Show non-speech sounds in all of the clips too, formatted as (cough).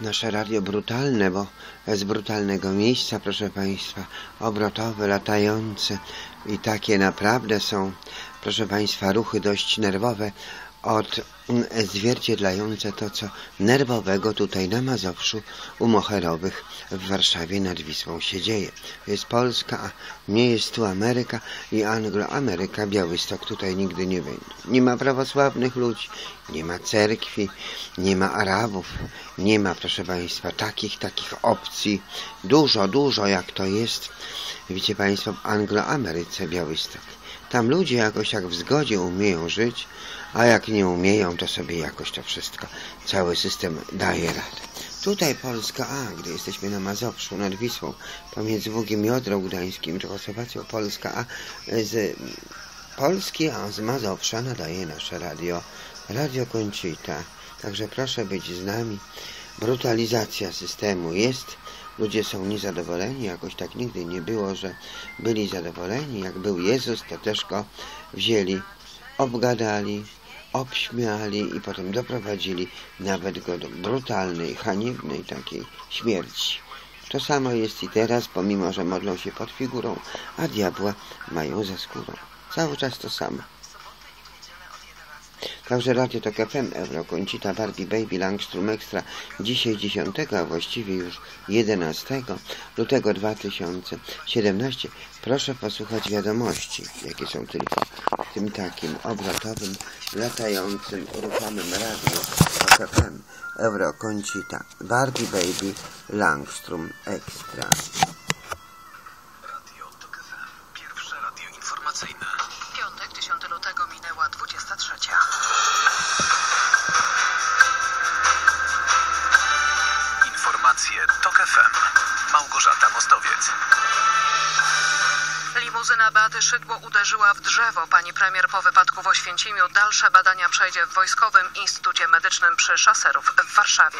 nasze radio brutalne, bo z brutalnego miejsca, proszę Państwa, obrotowe, latające i takie naprawdę są, proszę Państwa, ruchy dość nerwowe, odzwierciedlające to, co nerwowego tutaj na Mazowszu u Moherowych w Warszawie nad Wisłą się dzieje. Jest Polska, a nie jest tu Ameryka i Angloameryka, Białystok tutaj nigdy nie będzie. Nie ma prawosławnych ludzi, nie ma cerkwi, nie ma Arabów, nie ma, proszę Państwa, takich, takich opcji. Dużo, dużo jak to jest, widzicie Państwo, w Angloameryce Białystok. Tam ludzie jakoś tak w zgodzie umieją żyć, a jak nie umieją, to sobie jakoś to wszystko, cały system daje radę. Tutaj Polska A, gdy jesteśmy na Mazowszu, nad Wisłą, pomiędzy Włogiem i Odrą Gdańskim, Czechosłowacją, Polska A, z Polski A, z Mazowsza nadaje nasze radio, Radio Koncita. Także proszę być z nami. Brutalizacja systemu jest, ludzie są niezadowoleni, jakoś tak nigdy nie było, że byli zadowoleni. Jak był Jezus, to też go wzięli, obgadali, obśmiali i potem doprowadzili nawet go do brutalnej, haniebnej takiej śmierci. To samo jest i teraz, pomimo że modlą się pod figurą, a diabła mają za skórą. Cały czas to samo. Także Radio Tok FM, Euro, Koncita, Barbie, Baby, Langstrom Extra. Dzisiaj 10, a właściwie już 11 lutego 2017. Proszę posłuchać wiadomości, jakie są tylko w tym takim obrotowym, latającym, ruchomym radiu Tok FM, Euro, Koncita, Barbie, Baby, Langstrom Extra. Radio TOK FM. Pierwsze radio informacyjne. Piątek, 10 lutego minęła 23. Informacje TOK FM. Małgorzata Mostowiec. Limuzyna Beaty Szydło uderzyła w drzewo. Pani premier po wypadku w Oświęcimiu dalsze badania przejdzie w Wojskowym Instytucie Medycznym przy Szaserów w Warszawie.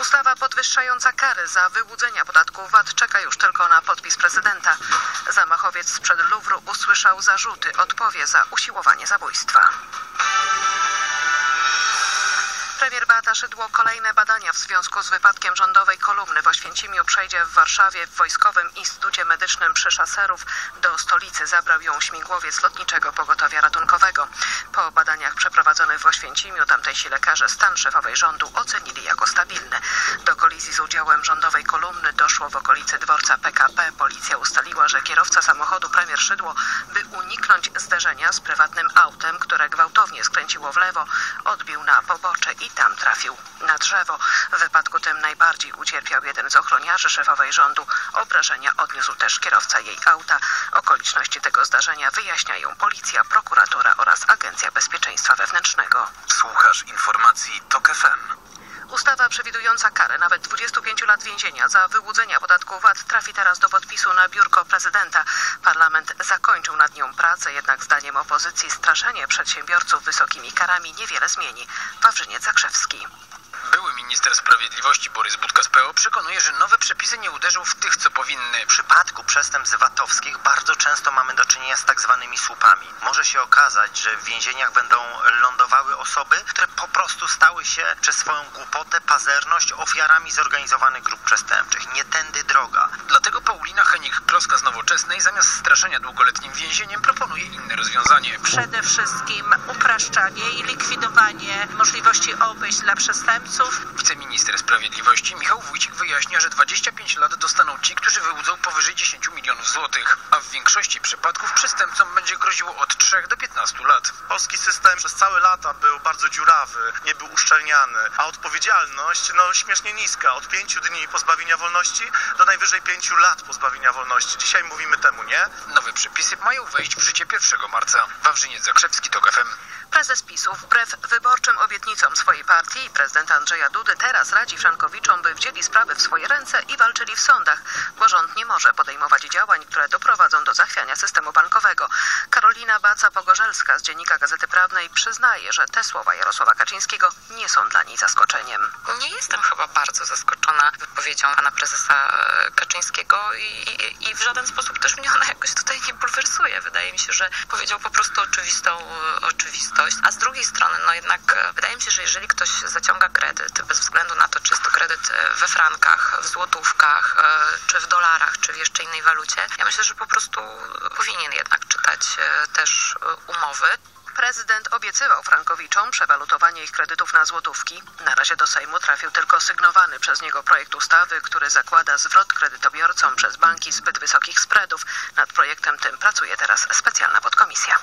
Ustawa podwyższająca kary za wyłudzenia podatku VAT czeka już tylko na podpis prezydenta. Zamachowiec sprzed Luwru usłyszał zarzuty, odpowie za usiłowanie zabójstwa. Beata Szydło kolejne badania w związku z wypadkiem rządowej kolumny w Oświęcimiu przejdzie w Warszawie w Wojskowym Instytucie Medycznym przy Szaserów. Do stolicy zabrał ją śmigłowiec lotniczego pogotowia ratunkowego. Po badaniach przeprowadzonych w Oświęcimiu tamtejsi lekarze stan szefowej rządu ocenili jako stabilny. Do kolizji z udziałem rządowej kolumny doszło w okolicy dworca PKP. Policja ustaliła, że kierowca samochodu premier Szydło, by uniknąć zderzenia z prywatnym autem, które gwałtownie skręciło w lewo, odbił na pobocze i tam trafił na drzewo. W wypadku tym najbardziej ucierpiał jeden z ochroniarzy szefowej rządu. Obrażenia odniósł też kierowca jej auta. Okoliczności tego zdarzenia wyjaśniają policja, prokuratura oraz Agencja Bezpieczeństwa Wewnętrznego. Słuchasz informacji TOK FM. Ustawa przewidująca karę nawet 25 lat więzienia za wyłudzenia podatku VAT trafi teraz do podpisu na biurko prezydenta. Parlament zakończył nad nią pracę, jednak zdaniem opozycji straszenie przedsiębiorców wysokimi karami niewiele zmieni. Wawrzyniec Zakrzewski. Minister sprawiedliwości Borys Budka z PO przekonuje, że nowe przepisy nie uderzą w tych, co powinny. W przypadku przestępstw VAT-owskich bardzo często mamy do czynienia z tak zwanymi słupami. Może się okazać, że w więzieniach będą lądowały osoby, które po prostu stały się przez swoją głupotę, pazerność ofiarami zorganizowanych grup przestępczych. Nie tędy droga. Dlatego Paulina Henik-Kloska z Nowoczesnej zamiast straszenia długoletnim więzieniem proponuje inne rozwiązanie. Przede wszystkim upraszczanie i likwidowanie możliwości obejść dla przestępców. Wiceminister Sprawiedliwości Michał Wójcik wyjaśnia, że 25 lat dostaną ci, którzy wyłudzą powyżej 10 milionów złotych, a w większości przypadków przestępcom będzie groziło od 3 do 15 lat. Polski system przez całe lata był bardzo dziurawy, nie był uszczelniany, a odpowiedzialność no śmiesznie niska, od 5 dni pozbawienia wolności do najwyżej 5 lat pozbawienia wolności. Dzisiaj mówimy temu nie. Nowe przepisy mają wejść w życie 1 marca. Wawrzyniec Zakrzewski, TOK FM. Prezes PiSu wbrew wyborczym obietnicom swojej partii i prezydenta Andrzeja Dudy teraz radzi Frankowiczom, by wzięli sprawy w swoje ręce i walczyli w sądach, bo rząd nie może podejmować działań, które doprowadzą do zachwiania systemu bankowego. Karolina Baca-Pogorzelska z Dziennika Gazety Prawnej przyznaje, że te słowa Jarosława Kaczyńskiego nie są dla niej zaskoczeniem. Nie jestem chyba bardzo zaskoczona wypowiedzią pana prezesa Kaczyńskiego i, i, i w żaden sposób też mnie ona jakoś tutaj nie bulwersuje. Wydaje mi się, że powiedział po prostu oczywistą oczywistość. A z drugiej strony, no jednak wydaje mi się, że jeżeli ktoś zaciąga kredyt, bez względu na to, czy jest to kredyt we frankach, w złotówkach, e, czy w dolarach, czy w jeszcze innej walucie. Ja myślę, że po prostu powinien jednak czytać e, też e, umowy. Prezydent obiecywał frankowiczom przewalutowanie ich kredytów na złotówki. Na razie do Sejmu trafił tylko sygnowany przez niego projekt ustawy, który zakłada zwrot kredytobiorcom przez banki zbyt wysokich spreadów. Nad projektem tym pracuje teraz specjalna podkomisja.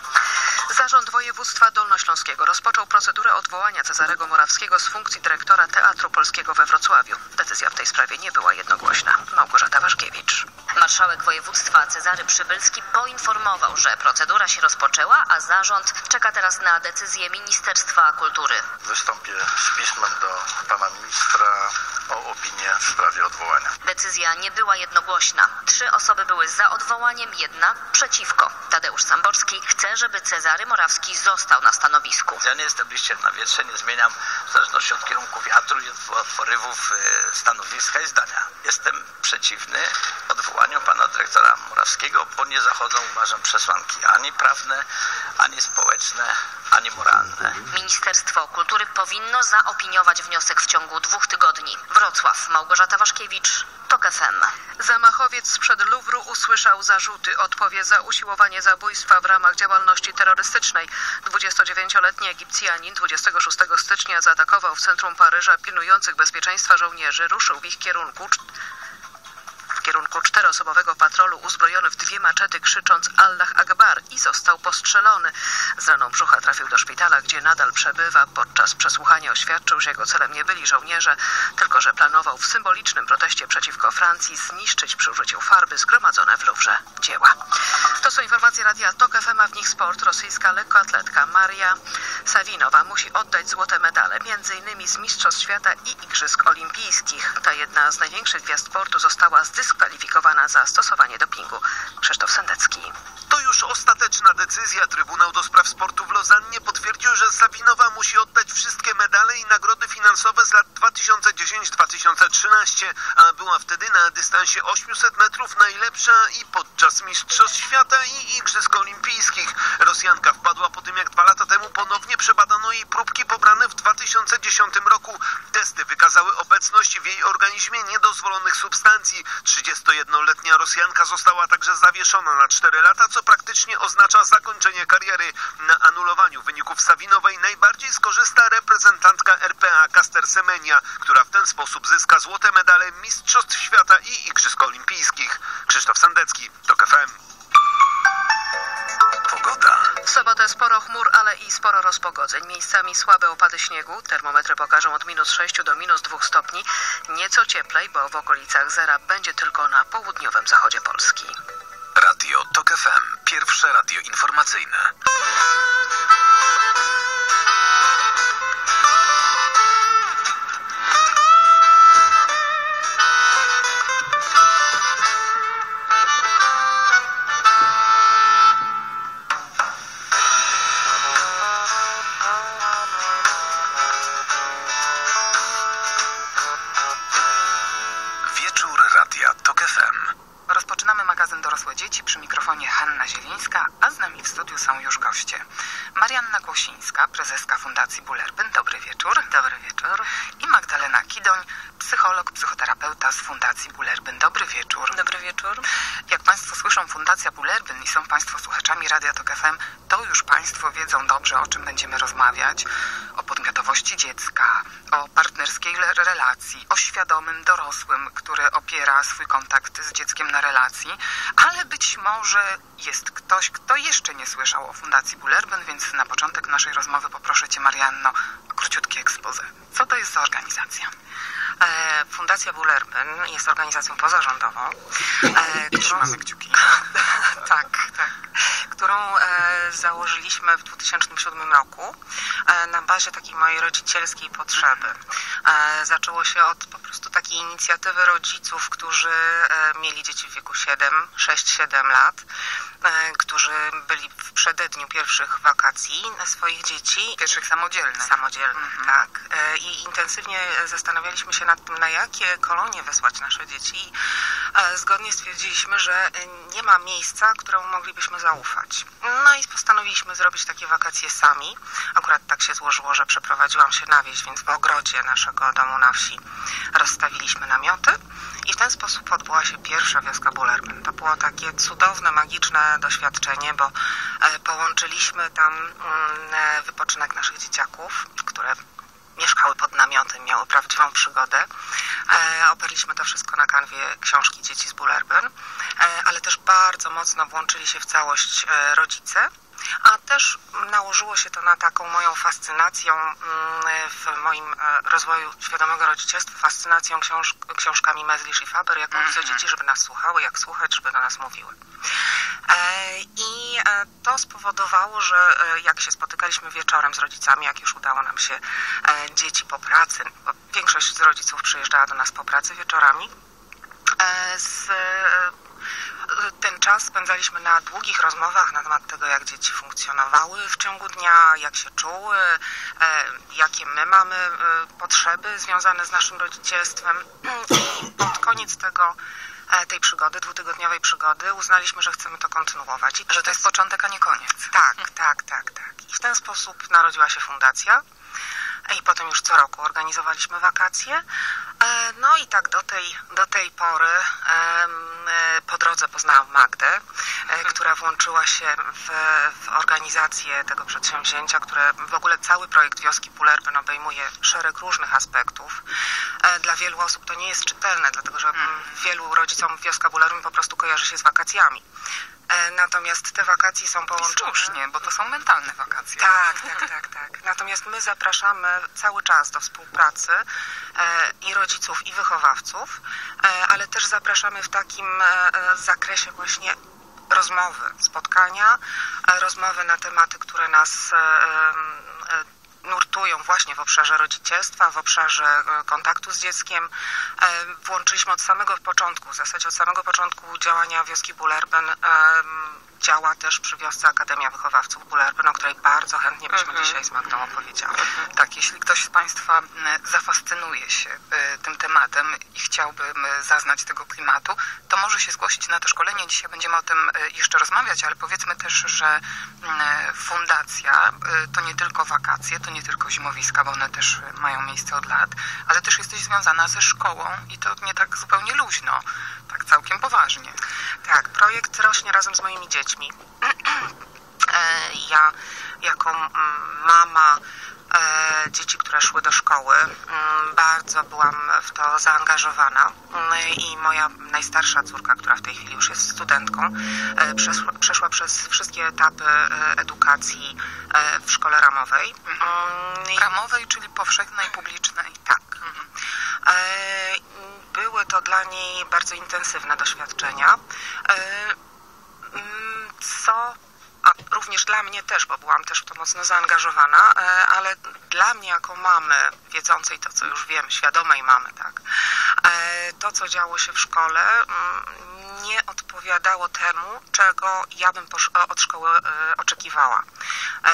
Zarząd województwa dolnośląskiego rozpoczął procedurę odwołania Cezarego Morawskiego z funkcji dyrektora Teatru Polskiego we Wrocławiu. Decyzja w tej sprawie nie była jednogłośna. Małgorzata Waszkiewicz. Marszałek województwa Cezary Przybylski poinformował, że procedura się rozpoczęła, a zarząd teraz na decyzję Ministerstwa Kultury. Wystąpię z pismem do pana ministra o opinię w sprawie odwołania. Decyzja nie była jednogłośna. Trzy osoby były za odwołaniem, jedna przeciwko. Tadeusz Samborski chce, żeby Cezary Morawski został na stanowisku. Ja nie jestem liściem na wietrze, nie zmieniam w zależności od kierunku wiatru i od porywów e, stanowiska i zdania. Jestem przeciwny odwołaniu pana dyrektora Morawskiego, bo nie zachodzą, uważam, przesłanki ani prawne, ani społeczne, ani moralne. Ministerstwo Kultury powinno zaopiniować wniosek w ciągu dwóch tygodni. Wrocław, Małgorzata Waszkiewicz, TOK FM. Zamachowiec sprzed Luwru usłyszał zarzuty. Odpowie za usiłowanie zabójstwa w ramach działalności terrorystycznej. 29-letni Egipcjanin 26 stycznia zaatakował w centrum Paryża pilnujących bezpieczeństwa żołnierzy. Ruszył w ich kierunku. Kierunku czteroosobowego patrolu uzbrojony w dwie maczety krzycząc Allah Akbar i został postrzelony. Z raną brzucha trafił do szpitala, gdzie nadal przebywa. Podczas przesłuchania oświadczył, że jego celem nie byli żołnierze, tylko że planował w symbolicznym proteście przeciwko Francji zniszczyć przy użyciu farby zgromadzone w Luwrze dzieła. To są informacje Radia TOK FM, a w nich sport. Rosyjska lekkoatletka Maria Sawinowa musi oddać złote medale, m.in. z Mistrzostw Świata i Igrzysk Olimpijskich. Ta jedna z największych gwiazd sportu została zdyskwalifikowana za stosowanie dopingu. Krzysztof Sendecki. To już ostateczna decyzja. Trybunał do Spraw Sportu w Lozannie potwierdził, że Sabinowa musi oddać wszystkie medale i nagrody finansowe z lat 2010-2013, a była wtedy na dystansie 800 metrów najlepsza i podczas Mistrzostw Świata i Igrzysk Olimpijskich. Rosjanka wpadła po tym, jak dwa lata temu ponownie przebadano jej próbki pobrane w 2010 roku. Testy wykazały obecność w jej organizmie niedozwolonych substancji. 31-letnia Rosjanka została także zawieszona na 4 lata, co praktycznie oznacza zakończenie kariery. Na anulowaniu wyników Sawinowej najbardziej skorzysta reprezentantka RPA Kaster Semenia, która w ten sposób zyska złote medale Mistrzostw Świata i Igrzysk Olimpijskich. Krzysztof Sandecki, TOK FM. W sobotę sporo chmur, ale i sporo rozpogodzeń. Miejscami słabe opady śniegu. Termometry pokażą od minus 6 do minus 2 stopni. Nieco cieplej, bo w okolicach zera będzie tylko na południowym zachodzie Polski. Radio TOK FM. Pierwsze radio informacyjne. Jest ktoś, kto jeszcze nie słyszał o Fundacji Bullerbyn, więc na początek naszej rozmowy poproszę Cię, Marianno, o króciutkie expose. Co to jest za organizacja? E, Fundacja Bullerbyn jest organizacją pozarządową, e, którą, kciuki. (laughs) tak, tak, którą e, założyliśmy w 2007 roku na bazie takiej mojej rodzicielskiej potrzeby. Zaczęło się od po prostu takiej inicjatywy rodziców, którzy mieli dzieci w wieku 7, 6-7 lat, e, którzy byli w przededniu pierwszych wakacji swoich dzieci. Pierwszych samodzielnych. Samodzielnych, tak. E, I intensywnie zastanawialiśmy się nad tym, na jakie kolonie wysłać nasze dzieci. e, zgodnie stwierdziliśmy, że e, nie ma miejsca, któremu moglibyśmy zaufać. No i postanowiliśmy zrobić takie wakacje sami. Akurat tak się złożyło, że przeprowadziłam się na wieś, więc w ogrodzie naszego domu na wsi rozstawiliśmy namioty i w ten sposób odbyła się pierwsza wioska Bullerbyn. To było takie cudowne, magiczne doświadczenie, bo e, połączyliśmy tam mm, e, wypoczynek naszych dzieciaków, które mieszkały pod namiotem, miały prawdziwą przygodę. E, to wszystko na kanwie książki Dzieci z Bullerbyn, ale też bardzo mocno włączyli się w całość e, rodzice. A też nałożyło się to na taką moją fascynacją mm, w moim e, rozwoju świadomego rodzicielstwa, fascynacją książ książkami Meslisz i Faber, jak mówić do dzieci, żeby nas słuchały, jak słuchać, żeby do nas mówiły. E, I e, to spowodowało, że jak się spotykaliśmy wieczorem z rodzicami, jak już udało nam się dzieci po pracy, bo większość z rodziców przyjeżdżała do nas po pracy wieczorami, z, ten czas spędzaliśmy na długich rozmowach na temat tego, jak dzieci funkcjonowały w ciągu dnia, jak się czuły, e, jakie my mamy e, potrzeby związane z naszym rodzicielstwem. (clears throat) I pod koniec tego e, tej przygody, dwutygodniowej przygody, uznaliśmy, że chcemy to kontynuować. I Że to jest początek, a nie koniec. tak, tak, tak, tak. I w ten sposób narodziła się fundacja. I potem już co roku organizowaliśmy wakacje. E, No i tak do tej, do tej pory e, po drodze poznałam Magdę, e, która włączyła się w, w organizację tego przedsięwzięcia, które w ogóle cały projekt Wioski Pulerpyn obejmuje szereg różnych aspektów. Dla wielu osób to nie jest czytelne, dlatego że mm, wielu rodzicom Wioska Pulerpyn po prostu kojarzy się z wakacjami. E, Natomiast te wakacje są połączone. Słusznie, bo to są mentalne wakacje. Tak, tak, tak, tak. Natomiast my zapraszamy cały czas do współpracy e, i rodziców, i wychowawców, e, ale też zapraszamy w takim zakresie właśnie rozmowy, spotkania, rozmowy na tematy, które nas nurtują właśnie w obszarze rodzicielstwa, w obszarze e, kontaktu z dzieckiem. E, Włączyliśmy od samego początku, w zasadzie od samego początku działania wioski Bullerbyn działa też przy wiosce Akademia Wychowawców Bullerbyn, o której bardzo chętnie byśmy Mhm. dzisiaj z Magdą opowiedziały. Tak, jeśli ktoś z Państwa zafascynuje się e, tym tematem i chciałby m, zaznać tego klimatu, to może się zgłosić na to szkolenie. Dzisiaj będziemy o tym e, jeszcze rozmawiać, ale powiedzmy też, że fundacja to nie tylko wakacje, to nie tylko zimowiska, bo one też mają miejsce od lat, ale też jesteś związana ze szkołą i to nie tak zupełnie luźno, tak całkiem poważnie. Tak, projekt rośnie razem z moimi dziećmi. (clears throat) E, Ja jako mm, mama e, dzieci, które szły do szkoły, mm, bardzo byłam w to zaangażowana Mm, i moja najstarsza córka, która w tej chwili już jest studentką, e, przeszła, przez wszystkie etapy edukacji w szkole ramowej. Mm, i- Ramowej, czyli powszechnej, publicznej. tak. E, Były to dla niej bardzo intensywne doświadczenia, e, mm, co a również dla mnie też, bo byłam też w to mocno zaangażowana, e, ale dla mnie jako mamy, wiedzącej to, co już wiem, świadomej mamy, tak, e, to, co działo się w szkole, mm, nie odpowiadało temu, czego ja bym od szkoły oczekiwała.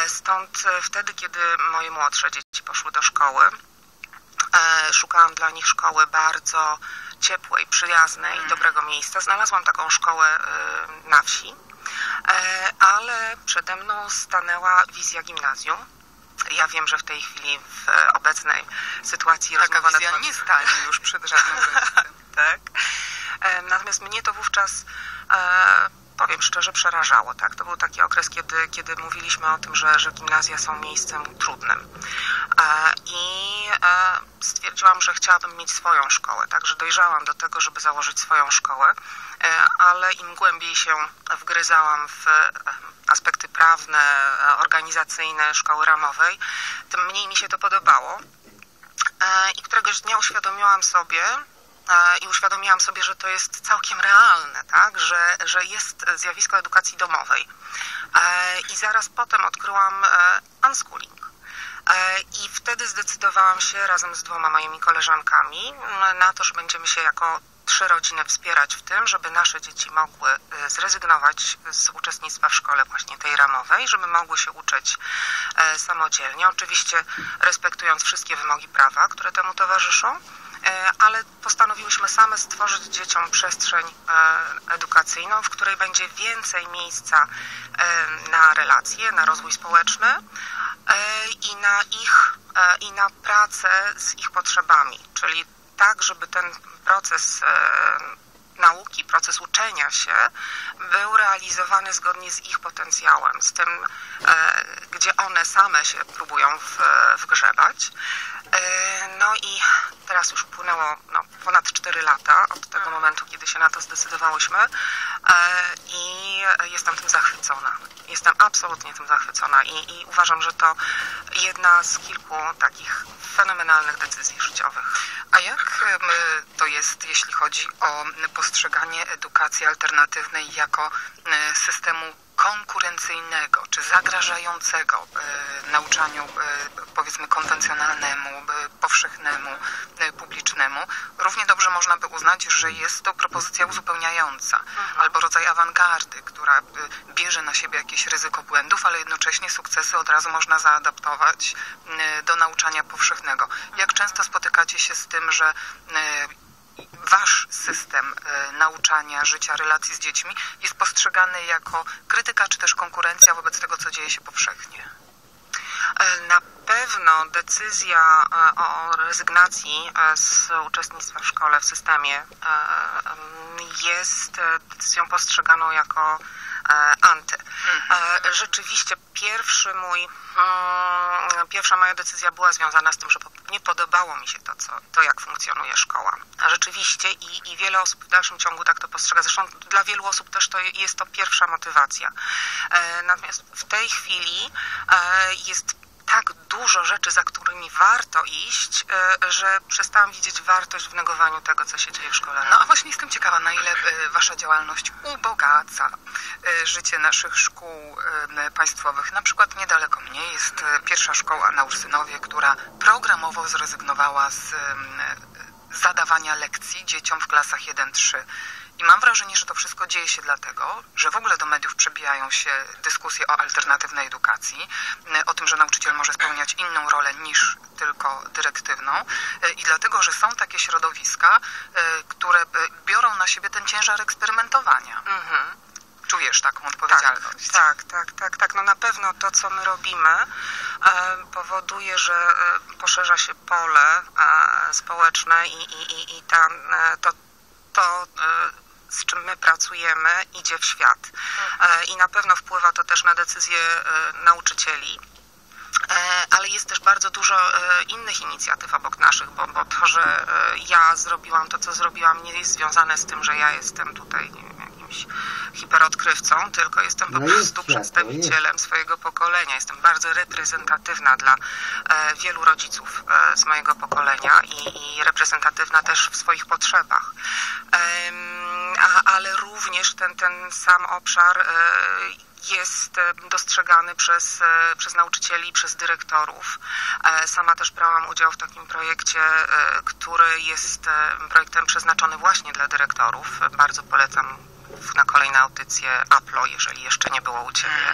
Stąd wtedy, kiedy moje młodsze dzieci poszły do szkoły, szukałam dla nich szkoły bardzo ciepłej, przyjaznej, dobrego miejsca. Znalazłam taką szkołę e, na wsi, e, ale przede mną stanęła wizja gimnazjum. Ja wiem, że w tej chwili w e, obecnej sytuacji Taka rozmowa wizja temat- nie stanie już przed żadnym (laughs) tak. E, Natomiast mnie to wówczas, e, powiem szczerze, przerażało. Tak? To był taki okres, kiedy, kiedy mówiliśmy o tym, że, że gimnazja są miejscem trudnym. E, I e, stwierdziłam, że chciałabym mieć swoją szkołę. Także dojrzałam do tego, żeby założyć swoją szkołę, e, ale im głębiej się wgryzałam w aspekty prawne, organizacyjne szkoły ramowej, tym mniej mi się to podobało. I któregoś dnia uświadomiłam sobie i uświadomiłam sobie, że to jest całkiem realne, tak? że, że jest zjawisko edukacji domowej. E, I zaraz potem odkryłam e, unschooling. E, I wtedy zdecydowałam się razem z dwoma moimi koleżankami m, na to, że będziemy się jako trzy rodziny wspierać w tym, żeby nasze dzieci mogły zrezygnować z uczestnictwa w szkole właśnie tej ramowej, żeby mogły się uczyć samodzielnie, oczywiście respektując wszystkie wymogi prawa, które temu towarzyszą. E, ale postanowiłyśmy same stworzyć dzieciom przestrzeń e, edukacyjną, w której będzie więcej miejsca e, na relacje, na rozwój społeczny i na ich i na pracę z ich potrzebami, czyli tak, żeby ten proces nauki, proces uczenia się był realizowany zgodnie z ich potencjałem, z tym, e, gdzie one same się próbują w, wgrzebać. E, no i teraz już płynęło no, ponad 4 lata od tego momentu, kiedy się na to zdecydowałyśmy e, i jestem tym zachwycona. Jestem absolutnie tym zachwycona i, i uważam, że to jedna z kilku takich fenomenalnych decyzji życiowych. A jak to jest, jeśli chodzi o postrzeganie edukacji alternatywnej jako systemu konkurencyjnego czy zagrażającego e, nauczaniu, e, powiedzmy, konwencjonalnemu, e, powszechnemu, publicznemu? Równie dobrze można by uznać, że jest to propozycja uzupełniająca albo rodzaj awangardy, która bierze na siebie jakieś ryzyko błędów, ale jednocześnie sukcesy od razu można zaadaptować do nauczania powszechnego. Jak często spotykacie się z tym, że wasz system e, nauczania, życia, relacji z dziećmi jest postrzegany jako krytyka czy też konkurencja wobec tego, co dzieje się powszechnie? E, Na pewno decyzja e, o rezygnacji e, z uczestnictwa w szkole, w systemie e, jest decyzją postrzeganą jako anty. E, Rzeczywiście pierwszy mój, mm, pierwsza moja decyzja była związana z tym, że nie podobało mi się to, co, to jak funkcjonuje szkoła. A rzeczywiście i, i wiele osób w dalszym ciągu tak to postrzega. Zresztą dla wielu osób też to je- jest to pierwsza motywacja. Natomiast w tej chwili jest tak dużo rzeczy, za którymi warto iść, e, że przestałam widzieć wartość w negowaniu tego, co się dzieje w szkole. No a właśnie jestem ciekawa, na ile e, wasza działalność ubogaca e, życie naszych szkół państwowych. Na przykład niedaleko mnie jest pierwsza szkoła na Ursynowie, która programowo zrezygnowała z zadawania lekcji dzieciom w klasach 1-3. I mam wrażenie, że to wszystko dzieje się dlatego, że w ogóle do mediów przebijają się dyskusje o alternatywnej edukacji, e, o tym, że nauczyciel może spełniać inną rolę niż tylko dyrektywną e, i dlatego, że są takie środowiska, e, które biorą na siebie ten ciężar eksperymentowania. Mhm. Czujesz taką odpowiedzialność? Tak, tak, tak, tak. No na pewno to, co my robimy, e, powoduje, że e, poszerza się pole e, społeczne i, i, i, i ta, to, to z czym my pracujemy, idzie w świat. E, I na pewno wpływa to też na decyzje e, nauczycieli. E, Ale jest też bardzo dużo innych inicjatyw obok naszych, bo, bo to, że ja zrobiłam to, co zrobiłam, nie jest związane z tym, że ja jestem tutaj wiem, jakimś hiperodkrywcą, tylko jestem po No jest prostu światło, przedstawicielem swojego pokolenia. Jestem bardzo reprezentatywna dla e, wielu rodziców e, z mojego pokolenia i, i reprezentatywna też w swoich potrzebach. A, ale również ten, ten sam obszar e, jest e, dostrzegany przez, e, przez nauczycieli, przez dyrektorów. Sama też brałam udział w takim projekcie, który jest projektem przeznaczony właśnie dla dyrektorów. Bardzo polecam na kolejne audycje Aplo, jeżeli jeszcze nie było u Ciebie.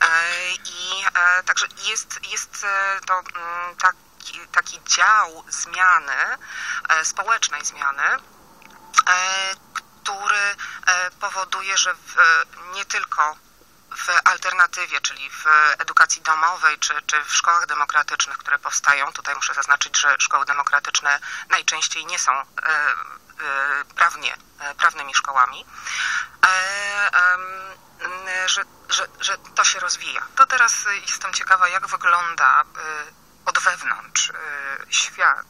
E, I e, także jest, jest e, to mm, taki, taki dział zmiany, społecznej zmiany, który powoduje, że w, nie tylko w alternatywie, czyli w edukacji domowej czy, czy w szkołach demokratycznych, które powstają, tutaj muszę zaznaczyć, że szkoły demokratyczne najczęściej nie są prawnie, e, prawnymi szkołami, e, że, że, że to się rozwija. To teraz y, jestem ciekawa, jak wygląda y, od wewnątrz y, świat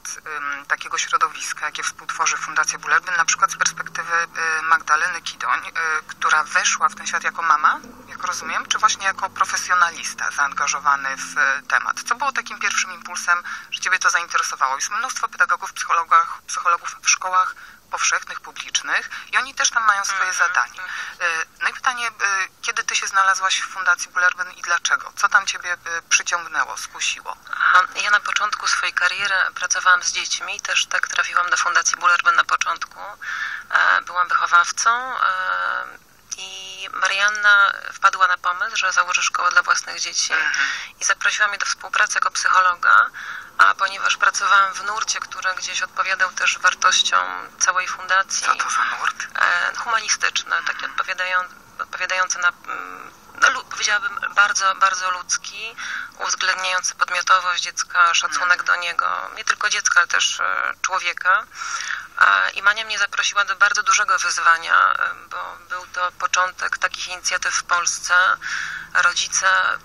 takiego środowiska, jakie współtworzy Fundacja Bullerbyn, na przykład z perspektywy y, Magdaleny Kidoń, y, która weszła w ten świat jako mama, jak rozumiem, czy właśnie jako profesjonalista zaangażowany w temat. Co było takim pierwszym impulsem, że Ciebie to zainteresowało? Jest mnóstwo pedagogów, psychologach, psychologów w szkołach powszechnych, publicznych i oni też tam mają swoje zadanie. Y, No i pytanie, kiedy Ty się znalazłaś w Fundacji Bullerbyn i dlaczego? Co tam Ciebie przyciągnęło, skusiło? Ja na początku swojej kariery pracowałam z dziećmi, też tak trafiłam do Fundacji Bullerbyn na początku. E, Byłam wychowawcą e, i Marianna wpadła na pomysł, że założy szkołę dla własnych dzieci i zaprosiła mnie do współpracy jako psychologa a ponieważ pracowałam w nurcie, który gdzieś odpowiadał też wartościom całej fundacji. Co to za nurt? E, humanistyczny, taki odpowiadają, odpowiadający na, mm, powiedziałabym, bardzo, bardzo ludzki, uwzględniający podmiotowość dziecka, szacunek do niego, nie tylko dziecka, ale też e, człowieka. I Mania mnie zaprosiła do bardzo dużego wyzwania, bo był to początek takich inicjatyw w Polsce. Rodzice mm,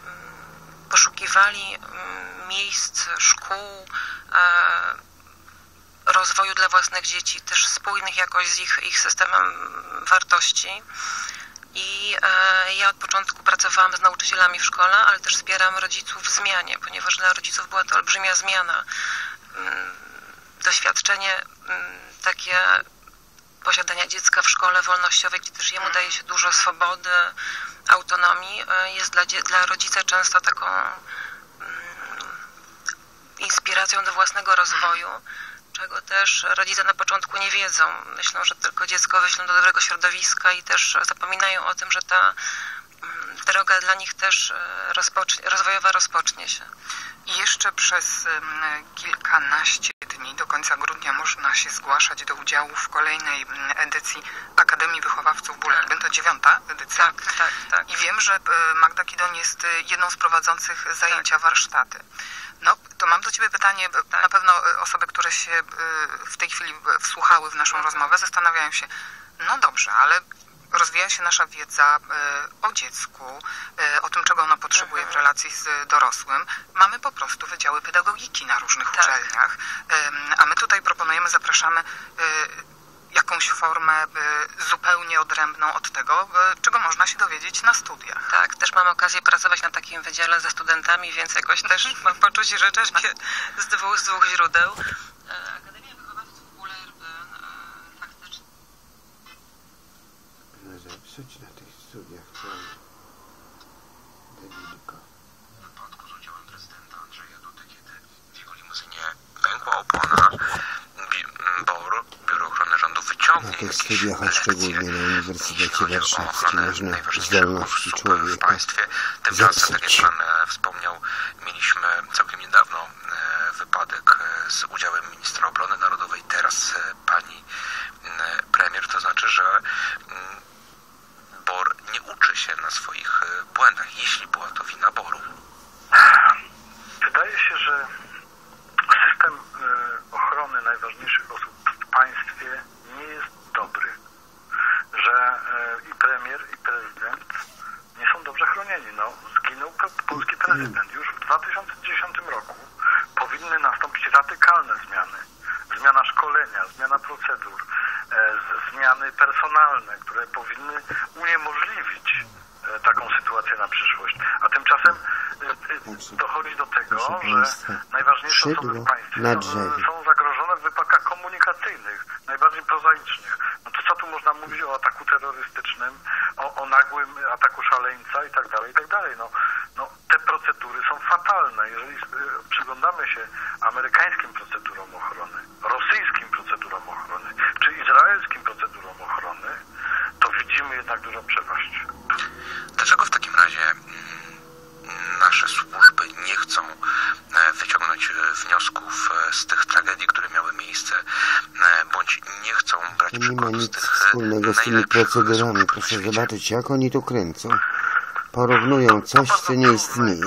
poszukiwali mm, miejsc, szkół, e, rozwoju dla własnych dzieci, też spójnych jakoś z ich, ich systemem wartości. I e, ja od początku pracowałam z nauczycielami w szkole, ale też wspieram rodziców w zmianie, ponieważ dla rodziców była to olbrzymia zmiana. Mm, Doświadczenie mm, takie posiadania dziecka w szkole wolnościowej, gdzie też jemu daje się dużo swobody, autonomii, e, jest dla, dla rodzica często taką inspiracją do własnego rozwoju, czego też rodzice na początku nie wiedzą. Myślą, że tylko dziecko wyślą do dobrego środowiska i też zapominają o tym, że ta mm, droga dla nich też e, rozpocznie, rozwojowa rozpocznie się. I jeszcze przez kilkanaście dni do końca grudnia można się zgłaszać do udziału w kolejnej em, edycji Akademii Wychowawców Bullerbyn. To dziewiąta edycja. Tak, tak, tak. I wiem, że e, Magda Kidon jest e, jedną z prowadzących zajęcia warsztaty. No, to mam do Ciebie pytanie. Na pewno e, osoby, które się e, w tej chwili e, wsłuchały w naszą rozmowę, zastanawiają się, no dobrze, ale rozwija się nasza wiedza o dziecku, o tym, czego ono potrzebuje w relacji z dorosłym. Mamy po prostu wydziały pedagogiki na różnych uczelniach, Em, a my tutaj proponujemy, zapraszamy jakąś formę zupełnie odrębną od tego, czego można się dowiedzieć na studiach. Tak, też mam okazję pracować na takim wydziale ze studentami, więc jakoś (laughs) też mam poczucie, że czerpię z dwóch, z dwóch źródeł. E, Akademia Wychowawców Bullerbyn e, faktycznie No zepsuć na tych studiach to debilko. W wypadku z udziałem prezydenta Andrzeja Dudy, kiedy w jego limuzynie pękła opona, Bi- BOR, Biuro Ochrony Rządu, Na tych studiach, szczególnie na jeśli Uniwersytecie chodzi o Warszawskim, ochronę można najważniejszych zdolności osób w człowieka państwie. Tymczasem, tak jak pan e, wspomniał, mieliśmy całkiem niedawno e, wypadek e, z udziałem ministra obrony narodowej, teraz pani premier, to znaczy, że mm, BOR nie uczy się na swoich błędach, jeśli była to wina BOR-u. Wydaje się, że system ochrony najważniejszych osób w państwie nie jest dobry. Że e, i premier, i prezydent nie są dobrze chronieni. No, zginął pe- polski prezydent. Już w 2010 roku powinny nastąpić radykalne zmiany. Zmiana szkolenia, zmiana procedur, e, z- personalne, które powinny uniemożliwić e, taką sytuację na przyszłość. A tymczasem e, e, dochodzi do tego, że najważniejsze osoby w państwie są zagrożone w wypadkach komunikacyjnych, najbardziej prozaicznych. No to co tu można mówić o ataku terrorystycznym, o, o nagłym ataku szaleńca i tak dalej, i tak dalej. No, no, te procedury są fatalne. Jeżeli y, przyglądamy się amerykańskim procedurom ochrony, rosyjskim procedurom ochrony, czy izraelskim procedurom ochrony, to widzimy jednak dużą przepaść. Dlaczego w takim razie mm, nasze służby nie chcą e, wyciągnąć e, wniosków e, z tych tragedii, które miały miejsce, e, bądź nie chcą brać To nie ma przykładu z nic tych e, wspólnego z tymi procedurami. Proszę zobaczyć, jak oni tu kręcą. Porównują coś, co nie istnieje.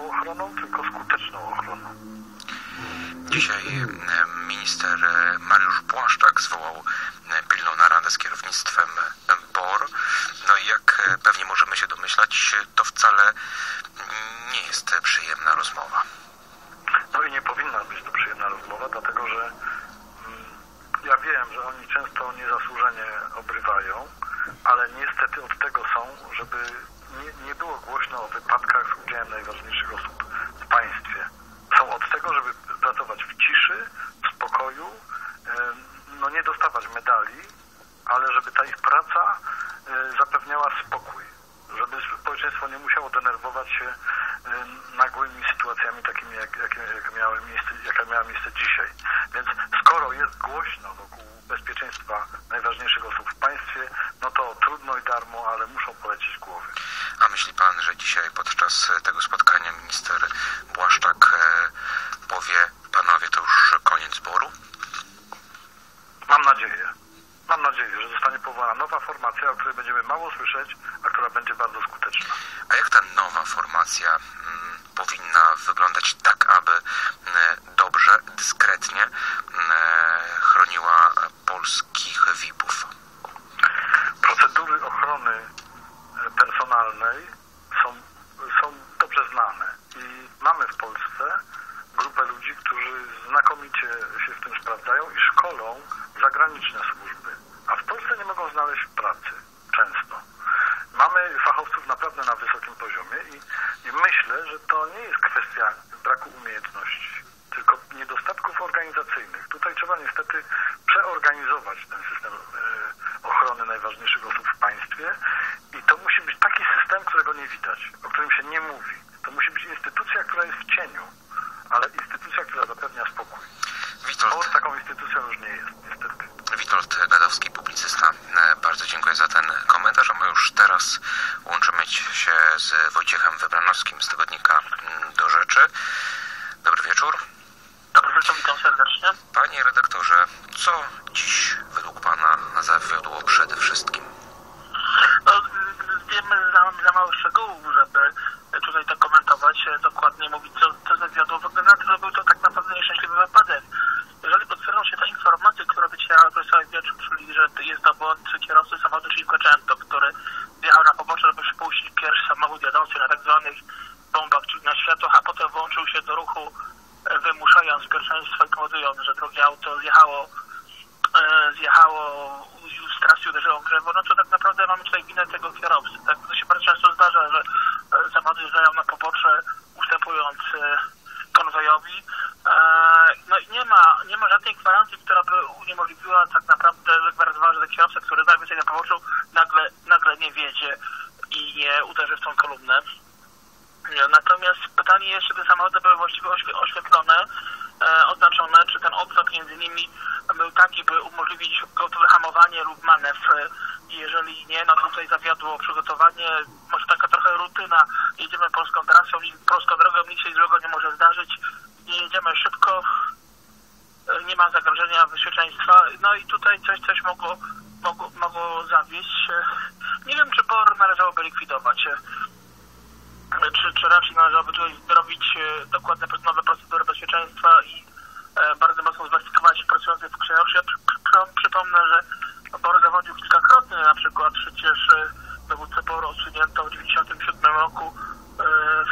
ochroną, tylko skuteczną ochroną. Dzisiaj minister e, Mariusz Błaszczak zwołał e, pilną naradę z kierownictwem BOR. No i jak e, pewnie możemy się domyślać, to wcale nie jest przyjemna rozmowa. No i nie powinna być to przyjemna rozmowa, dlatego że mm, ja wiem, że oni często niezasłużenie obrywają, ale niestety od tego są, żeby nie, nie było głośno o wypadkach z udziałem najważniejszych ochrony najważniejszych osób w państwie i to musi być taki system, którego nie widać, o którym się nie mówi. To musi być instytucja, która jest w cieniu, ale instytucja, która zapewnia spokój. Witold. Sport taką instytucją już nie jest, niestety. Witold Gadowski, publicysta. E, bardzo dziękuję za ten komentarz, a my już teraz łączymy się z Wojciechem Wybranowskim z tygodnika mm, Do Rzeczy. zrobić e, dokładne nowe procedury bezpieczeństwa i e, bardzo mocno zweryfikować pracujących w księgowości. Ja przy, przy, przypomnę, że BOR zawodził kilkakrotnie, na przykład przecież e, dowódcę BOR osunięto w 1997 roku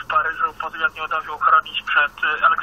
w Paryżu po zjadniu odmówił chronić przed Aleksandrem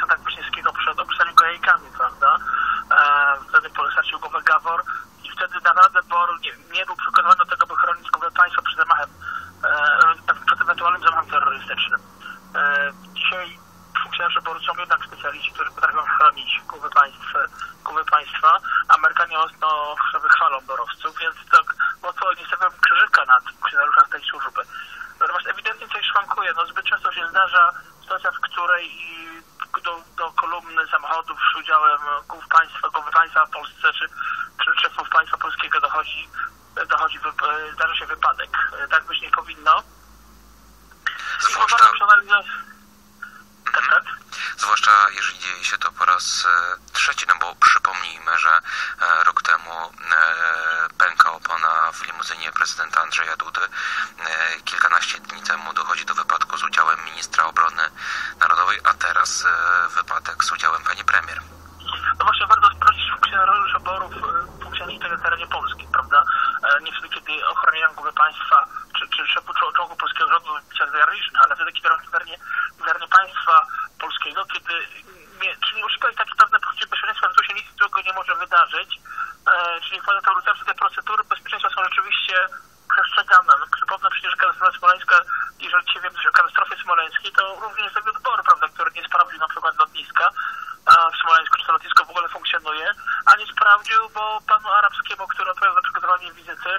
odpowiada za przygotowanie wizyty,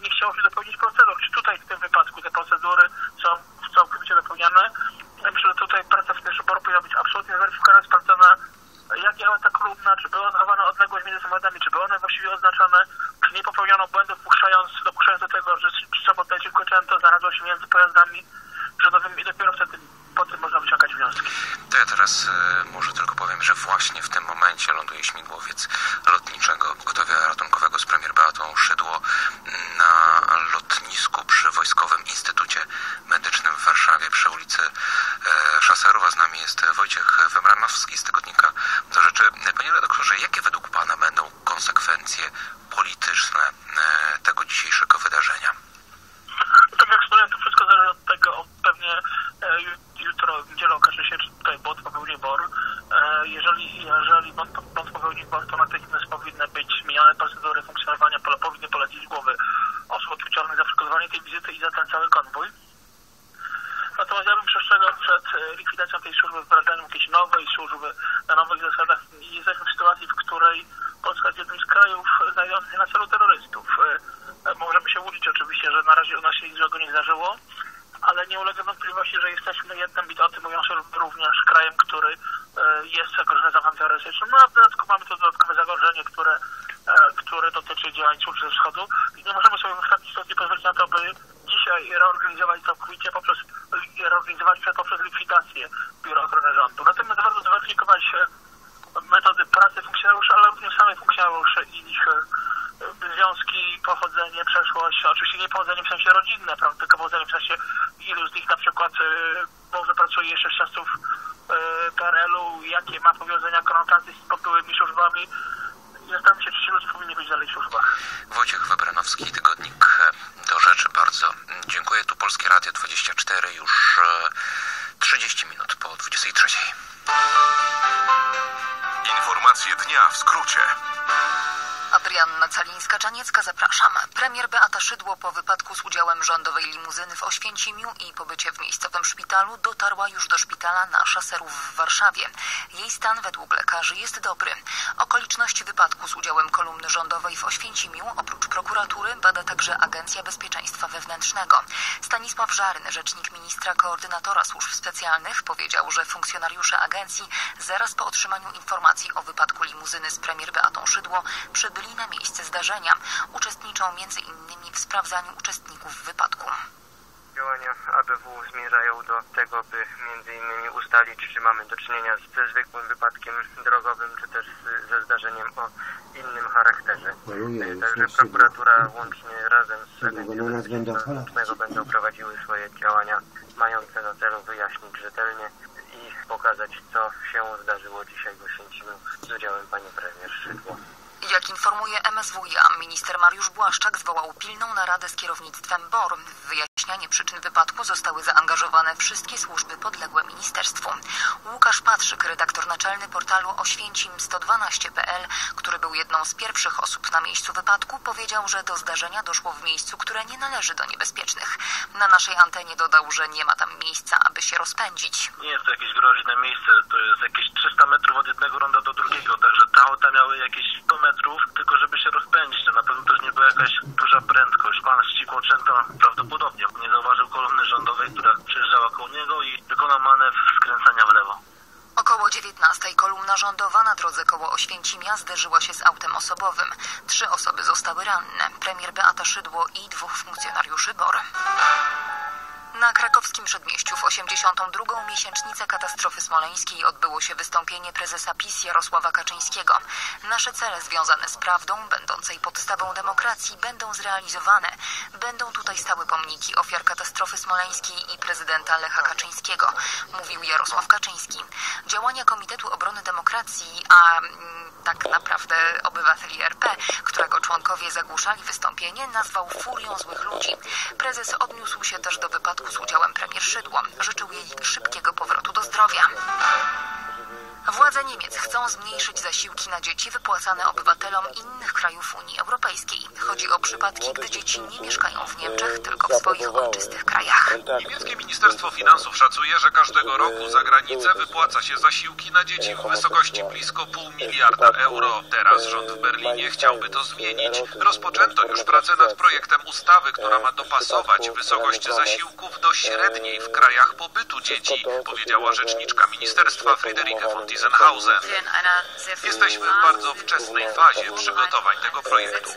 nie chciało się dopełnić procedur. Czy tutaj w tym wypadku te procedury są całkowicie dopełniane? Myślę, że tutaj praca w tym wyboru powinna być absolutnie zweryfikowana, sprawdzona, jak działa ta kolumna, czy była zachowana odległość między samochodami, czy były one właściwie oznaczone, czy nie popełniono błędów, wpuszczając, dopuszczając do tego, że sabotaże Koczęto znalazło się między pojazdami rządowymi i dopiero wtedy po tym można wyciągać wnioski. To ja teraz e, może tylko powiem, że właśnie w tym momencie ląduje śmigłowiec lotniczego Gotowia Ratunkowego z premier Beatą Szydło na lotnisku przy Wojskowym Instytucie Medycznym w Warszawie przy ulicy e, Szaserowa. Z nami jest Wojciech Wybranowski z tygodnika do rzeczy. Panie redaktorze, jakie według Pana będą konsekwencje polityczne e, tego dzisiejszego wydarzenia? Tak jak wspomniałem, to wszystko zależy od tego, od pewnie e, jutro, w niedzielę okaże się, czy tutaj błąd popełnił BOR. E, jeżeli, jeżeli błąd, błąd popełnił BOR, to natychmiast powinny być zmienione procedury funkcjonowania, pole, powinny polecieć głowy osób odpowiedzialnych za przygotowanie tej wizyty i za ten cały konwój. Natomiast ja bym przestrzegał przed e, likwidacją tej służby, wprowadzaniem jakiejś nowej służby na nowych zasadach. I Jesteśmy w sytuacji, w której Polska jest jednym z krajów znajdujących się na celu terrorystów. E, e, Możemy się łudzić oczywiście, że na razie u nas się nic złego nie zdarzyło, ale nie ulega wątpliwości, że jesteśmy jednym, i o tym mówią się również krajem, który e, jest zagrożony zamachem terrorystycznym. No a w dodatku mamy to dodatkowe zagrożenie, które, e, które dotyczy działań służb ze wschodu i nie możemy sobie w takiej sytuacji pozwolić na to, by dzisiaj reorganizować całkowicie poprzez reorganizować poprzez likwidację Biura Ochrony Rządu. Natomiast warto zweryfikować e, metody pracy funkcjonariuszy, ale również samych funkcjonariuszy i ich e, związki, pochodzenie, przeszłość, oczywiście nie pochodzenie w sensie rodzinne, prawda, tylko pochodzenie w sensie ilu z nich na przykład e, może pracuje jeszcze z czasów e, PRL-u, jakie ma powiązania, konotacje z byłymi służbami. Zastanawiam się, czy ci ludzie powinni być dalej w służbach. Wojciech Wybranowski, tygodnik e, do rzeczy bardzo. Dziękuję. Tu Polskie Radio 24, już e, 30 minut po 23. Informacje dnia w skrócie. Adrianna Calińska-Czaniecka, zapraszam. Premier Beata Szydło po wypadku z udziałem rządowej limuzyny w Oświęcimiu i pobycie w miejscowym szpitalu dotarła już do szpitala na Szaserów w Warszawie. Jej stan według lekarzy jest dobry. Okoliczności wypadku z udziałem kolumny rządowej w Oświęcimiu oprócz prokuratury bada także Agencja Bezpieczeństwa Wewnętrznego. Stanisław Żarny, rzecznik ministra koordynatora służb specjalnych, powiedział, że funkcjonariusze agencji zaraz po otrzymaniu informacji o wypadku limuzyny z premier Beatą Szydło przybyli na miejsce zdarzenia. Uczestniczą m.in. w sprawdzaniu uczestników wypadku. Działania ABW zmierzają do tego, by między innymi ustalić, czy mamy do czynienia ze zwykłym wypadkiem drogowym, czy też z- ze zdarzeniem o innym charakterze. Także prokuratura łącznie razem z Agencją Bezpieczeństwa będą prowadziły swoje działania mające na celu wyjaśnić rzetelnie i pokazać, co się zdarzyło dzisiaj w Oświęcimiu z udziałem pani premier Szydło. Jak informuje MSWiA, minister Mariusz Błaszczak zwołał pilną naradę z kierownictwem BOR. Wyjaśnianie przyczyn wypadku zostały zaangażowane wszystkie służby podległe ministerstwu. Łukasz Patrzyk, redaktor naczelny portalu Oświęcim112.pl, który był jedną z pierwszych osób na miejscu wypadku, powiedział, że do zdarzenia doszło w miejscu, które nie należy do niebezpiecznych. Na naszej antenie dodał, że nie ma tam miejsca, aby się rozpędzić. Nie jest to jakieś groźne miejsce, to jest jakieś 300 metrów od jednego ronda do drugiego, także te auta miały jakieś 100 metrów, tylko żeby się rozpędzić, to na pewno też nie była jakaś duża prędkość. Pan ścigło Częto prawdopodobnie nie zauważył kolumny rządowej, która przejeżdżała koło niego i wykonał manewr skręcania w lewo. Około 19 kolumna rządowa na drodze koło Oświęcimia zderzyła się z autem osobowym. Trzy osoby zostały ranne. Premier Beata Szydło i dwóch funkcjonariuszy BOR. Na krakowskim przedmieściu w 82. miesięcznicę katastrofy smoleńskiej odbyło się wystąpienie prezesa PiS Jarosława Kaczyńskiego. Nasze cele związane z prawdą, będącej podstawą demokracji, będą zrealizowane. Będą tutaj stały pomniki ofiar katastrofy smoleńskiej i prezydenta Lecha Kaczyńskiego, mówił Jarosław Kaczyński. Działania Komitetu Obrony Demokracji, a mm, tak naprawdę obywateli RP, którego członkowie zagłuszali wystąpienie, nazwał furią złych ludzi. Prezes odniósł się też do wypadku z udziałem premier Szydło. Życzył jej szybkiego powrotu do zdrowia. Władze Niemiec chcą zmniejszyć zasiłki na dzieci wypłacane obywatelom innych krajów Unii Europejskiej. Chodzi o przypadki, gdy dzieci nie mieszkają w Niemczech, tylko w swoich ojczystych krajach. Niemieckie Ministerstwo Finansów szacuje, że każdego roku za granicę wypłaca się zasiłki na dzieci w wysokości blisko pół miliarda euro. Teraz rząd w Berlinie chciałby to zmienić. Rozpoczęto już pracę nad projektem ustawy, która ma dopasować wysokość zasiłków do średniej w krajach pobytu dzieci, powiedziała rzeczniczka ministerstwa Friederike von Tiesenhausen. Jesteśmy w bardzo wczesnej fazie przygotowań tego projektu.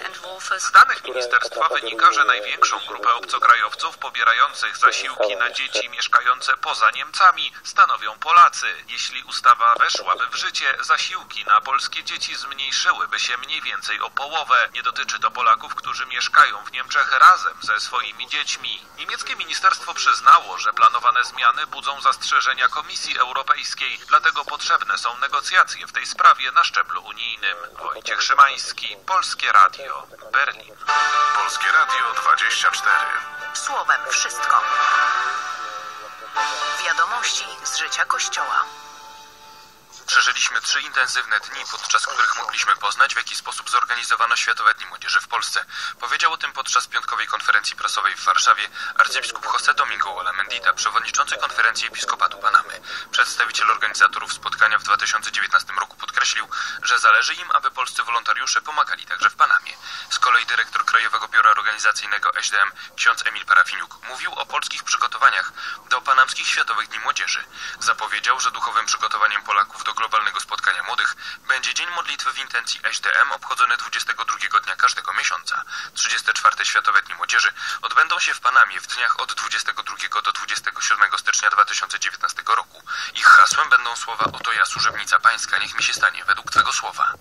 Z danych ministerstwa wynika, że największą grupę obcokrajowców pobierających zasiłki na dzieci mieszkające poza Niemcami stanowią Polacy. Jeśli ustawa weszłaby w życie, zasiłki na polskie dzieci zmniejszyłyby się mniej więcej o połowę. Nie dotyczy to Polaków, którzy mieszkają w Niemczech razem ze swoimi dziećmi. Niemieckie ministerstwo przyznało, że planowane zmiany budzą zastrzeżenia Komisji Europejskiej, dlatego potrzebne są negocjacje w tej sprawie na szczeblu unijnym. Wojciech Szymański, Polskie Radio, Berlin. Polskie Radio 24. Słowem wszystko. Wiadomości z życia Kościoła. Przeżyliśmy trzy intensywne dni, podczas których mogliśmy poznać, w jaki sposób zorganizowano Światowe Dni Młodzieży w Polsce. Powiedział o tym podczas piątkowej konferencji prasowej w Warszawie arcybiskup José Domingo Olamendita, przewodniczący konferencji Episkopatu Panamy. Przedstawiciel organizatorów spotkania w 2019 roku podkreślił, że zależy im, aby polscy wolontariusze pomagali także w Panamie. Z kolei dyrektor Krajowego Biura Organizacyjnego SDM, ksiądz Emil Parafiniuk, mówił o polskich przygotowaniach do panamskich Światowych Dni Młodzieży. Zapowiedział, że duchowym przygotowaniem Polaków do globalnego spotkania młodych będzie Dzień Modlitwy w intencji SDM obchodzony 22 dnia każdego miesiąca. 34. Światowe Dni Młodzieży odbędą się w Panamie w dniach od 22 do 27 stycznia 2019 roku. Ich hasłem będą słowa Oto ja służebnica pańska, niech mi się stanie według Twego słowa.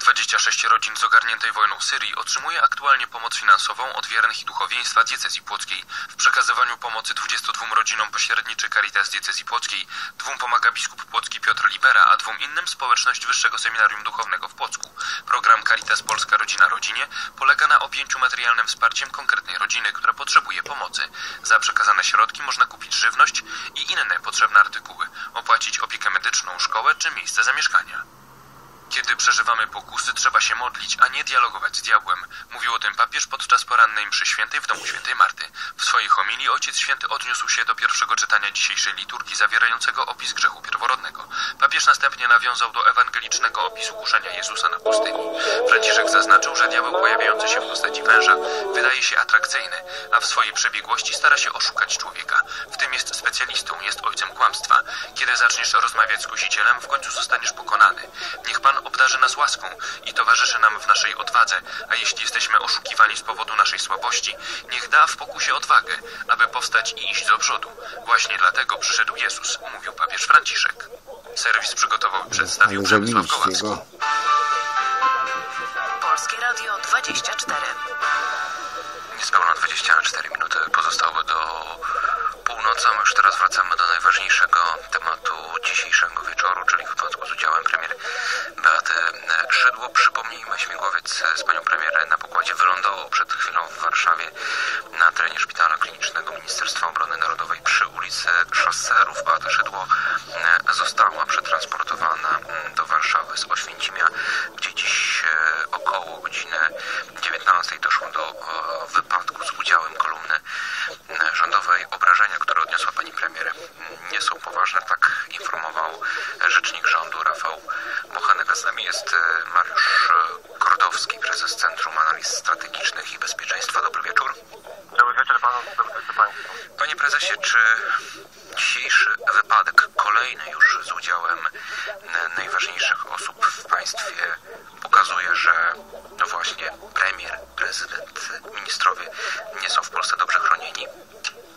26 rodzin z ogarniętej wojną Syrii otrzymuje aktualnie pomoc finansową od wiernych i duchowieństwa diecezji płockiej. W przekazywaniu pomocy 22 rodzinom pośredniczy Caritas diecezji płockiej, dwóm pomaga biskup płocki Piotr Libera, a dwóm innym społeczność Wyższego Seminarium Duchownego w Płocku. Program Caritas Polska Rodzina Rodzinie polega na objęciu materialnym wsparciem konkretnej rodziny, która potrzebuje pomocy. Za przekazane środki można kupić żywność i inne potrzebne artykuły, opłacić opiekę medyczną, szkołę czy miejsce zamieszkania. Kiedy przeżywamy pokusy, trzeba się modlić, a nie dialogować z diabłem. Mówił o tym papież podczas porannej mszy świętej w domu świętej Marty. W swojej homilii Ojciec Święty odniósł się do pierwszego czytania dzisiejszej liturgii zawierającego opis grzechu pierworodnego. Papież następnie nawiązał do ewangelicznego opisu kuszenia Jezusa na pustyni. Franciszek zaznaczył, że diabeł pojawiający się w postaci węża wydaje się atrakcyjny, a w swojej przebiegłości stara się oszukać człowieka. W tym jest specjalistą, jest ojcem kłamstwa. Kiedy zaczniesz rozmawiać z kusicielem, w końcu zostaniesz pokonany. Niech Pan obdarzy nas łaską i towarzyszy nam w naszej odwadze, a jeśli jesteśmy oszukiwani z powodu naszej słabości, niech da w pokusie odwagę, aby powstać i iść do przodu. Właśnie dlatego przyszedł Jezus, mówił papież Franciszek. Serwis przygotował i przedstawił Przemysław go. Polskie Radio 24. Niespełna 24 minuty pozostały do północy, a my już teraz wracamy do najważniejszego tematu dzisiejszego wieczoru, czyli wypadku z udziałem premier Beaty Szydło. Przypomnijmy, śmigłowiec z panią premier na pokładzie wylądował przed chwilą w Warszawie na terenie Szpitala Klinicznego Ministerstwa Obrony Narodowej przy ulicy Szosserów. Beata Szydło e, została przetransportowana mm, do Warszawy z Oświęcimia, gdzie dziś e, około godziny 19 doszło do e, wypadku z udziałem kolumny rządowej. Obrażenia, które odniosła pani premier nie są poważne, tak informował rzecznik rządu Rafał Bochenek. A z nami jest e, Mariusz e, Kordowski, prezes Centrum Analiz Strategicznych i Bezpieczeństwa. Dobry wieczór. Dobry wieczór panu, dobry wieczór państwu. Panie prezesie, czy dzisiejszy wypadek, kolejny już z udziałem najważniejszych osób w państwie, pokazuje, że no właśnie premier, prezydent, ministrowie nie są w Polsce dobrze chronieni?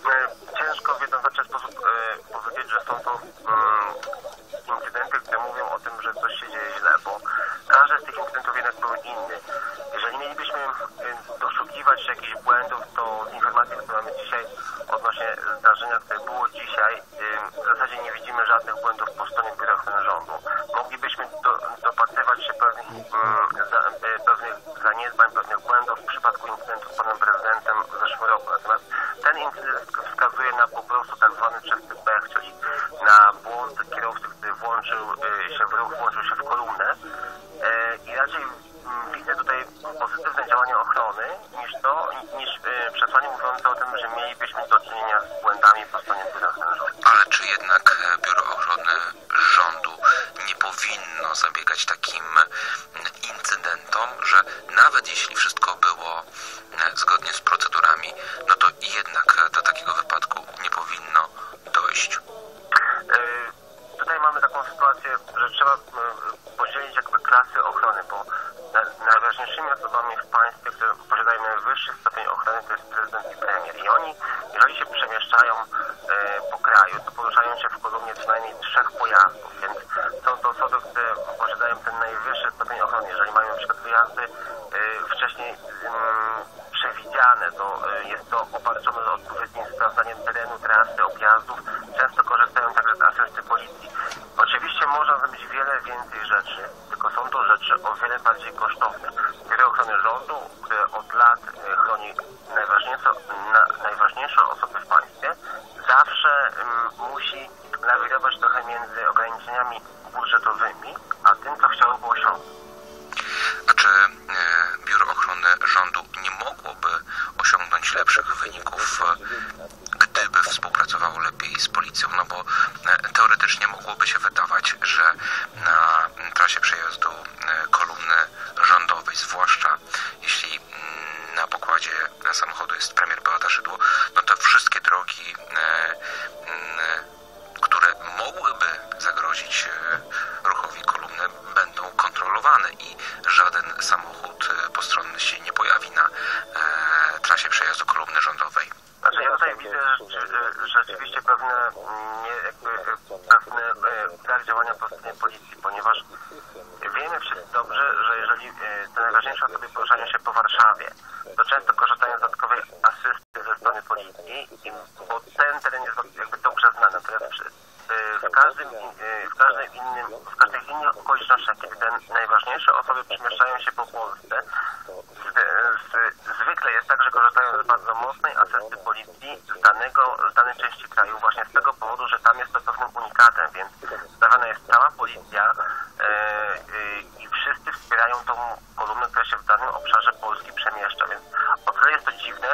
E, Ciężko w jednoznaczny sposób e, powiedzieć, że są to e, incydenty, które mówią o tym, że coś się dzieje źle, bo każdy z tych incydentów jednak był inny. Jeżeli mielibyśmy doszukiwać się jakichś błędów, to z informacji, które mamy dzisiaj odnośnie zdarzenia, które było dzisiaj, w zasadzie nie widzimy żadnych błędów po stronie Biura Ochrony Rządu. Moglibyśmy do, dopatrywać się pewnych, za, pewnych zaniedbań, pewnych błędów w przypadku incydentu z panem prezydentem w zeszłym roku. Natomiast ten incydent wskazuje na po prostu tak zwany czysty pech, czyli na błąd kierowcy, który włączył włączył e, się w ruch, włączył się w kolumnę e, i raczej mm, widzę tutaj pozytywne działanie ochrony niż to, niż e, przesłanie mówiące o tym, że mielibyśmy do czynienia z błędami po stronie biura ochrony rządu. Ale czy jednak e, Biuro Ochrony Rządu nie powinno zabiegać takim mm, incydentom, że nawet jeśli wszystko było e, zgodnie z procedurami, no to jednak e, do takiego wypadku nie powinno dojść? E, Tutaj mamy taką sytuację, że trzeba e, podzielić jakby klasy ochrony, bo na- najważniejszymi osobami w państwie, które posiadają najwyższy stopień ochrony, to jest prezydent i premier. I oni, jeżeli się przemieszczają e, po kraju, to poruszają się w kolumnie co najmniej trzech pojazdów, więc są to osoby, które posiadają ten najwyższy stopień ochrony. Jeżeli mają na przykład wyjazdy e, wcześniej mm, przewidziane, to e, jest to obarczone odpowiednim sprawdzaniem terenu, trasy, objazdów. Często korzystają także z asysty policji. Oczywiście można zrobić wiele więcej rzeczy, tylko są to rzeczy o wiele bardziej kosztowne. Biuro Ochrony Rządu, które od lat e, chroni najważniejsze, na, najważniejsze osoby w państwie, zawsze mm, musi lawirować trochę między ograniczeniami budżetowymi, a tym, co chciałoby osiągnąć. A czy e, Biuro Ochrony Rządu nie mogłoby osiągnąć lepszych wyników, e, gdyby współpracowało lepiej z policją? No bo e, teoretycznie mogłoby się wydawać, że na m, trasie przejazdu e, kolumny rządowej, zwłaszcza jeśli mm, na samochodu jest premier Beata Szydło, no to wszystkie drogi, e, m, które mogłyby zagrozić e, ruchowi kolumny, będą kontrolowane i żaden samochód e, postronny się nie pojawi na e, trasie przejazdu kolumny rządowej. Znaczy ja tutaj widzę rzeczywiście pewne, mm, nie, jakby, e, pewne e, brak działania po stronie policji, ponieważ wiemy wszyscy dobrze, że jeżeli e, te najważniejsze osoby poruszają się po Warszawie, to często korzystają z dodatkowej asysty ze strony policji, i, bo ten teren jest jakby dobrze znany. Natomiast przy, e, w każdym, in- e, w każdym innym, w każdych innych okolicznościach, kiedy te najważniejsze osoby przemieszczają się po Polsce, z, z, zwykle jest tak, że korzystają z bardzo mocnej asysty policji z danego, z danej części kraju właśnie z tego powodu, że tam jest to pewnym unikatem, więc stawiana jest cała policja e, e, i wszyscy wspierają tą kolumnę, która się w danym obszarze Polski przemieszcza, więc o tyle jest to dziwne,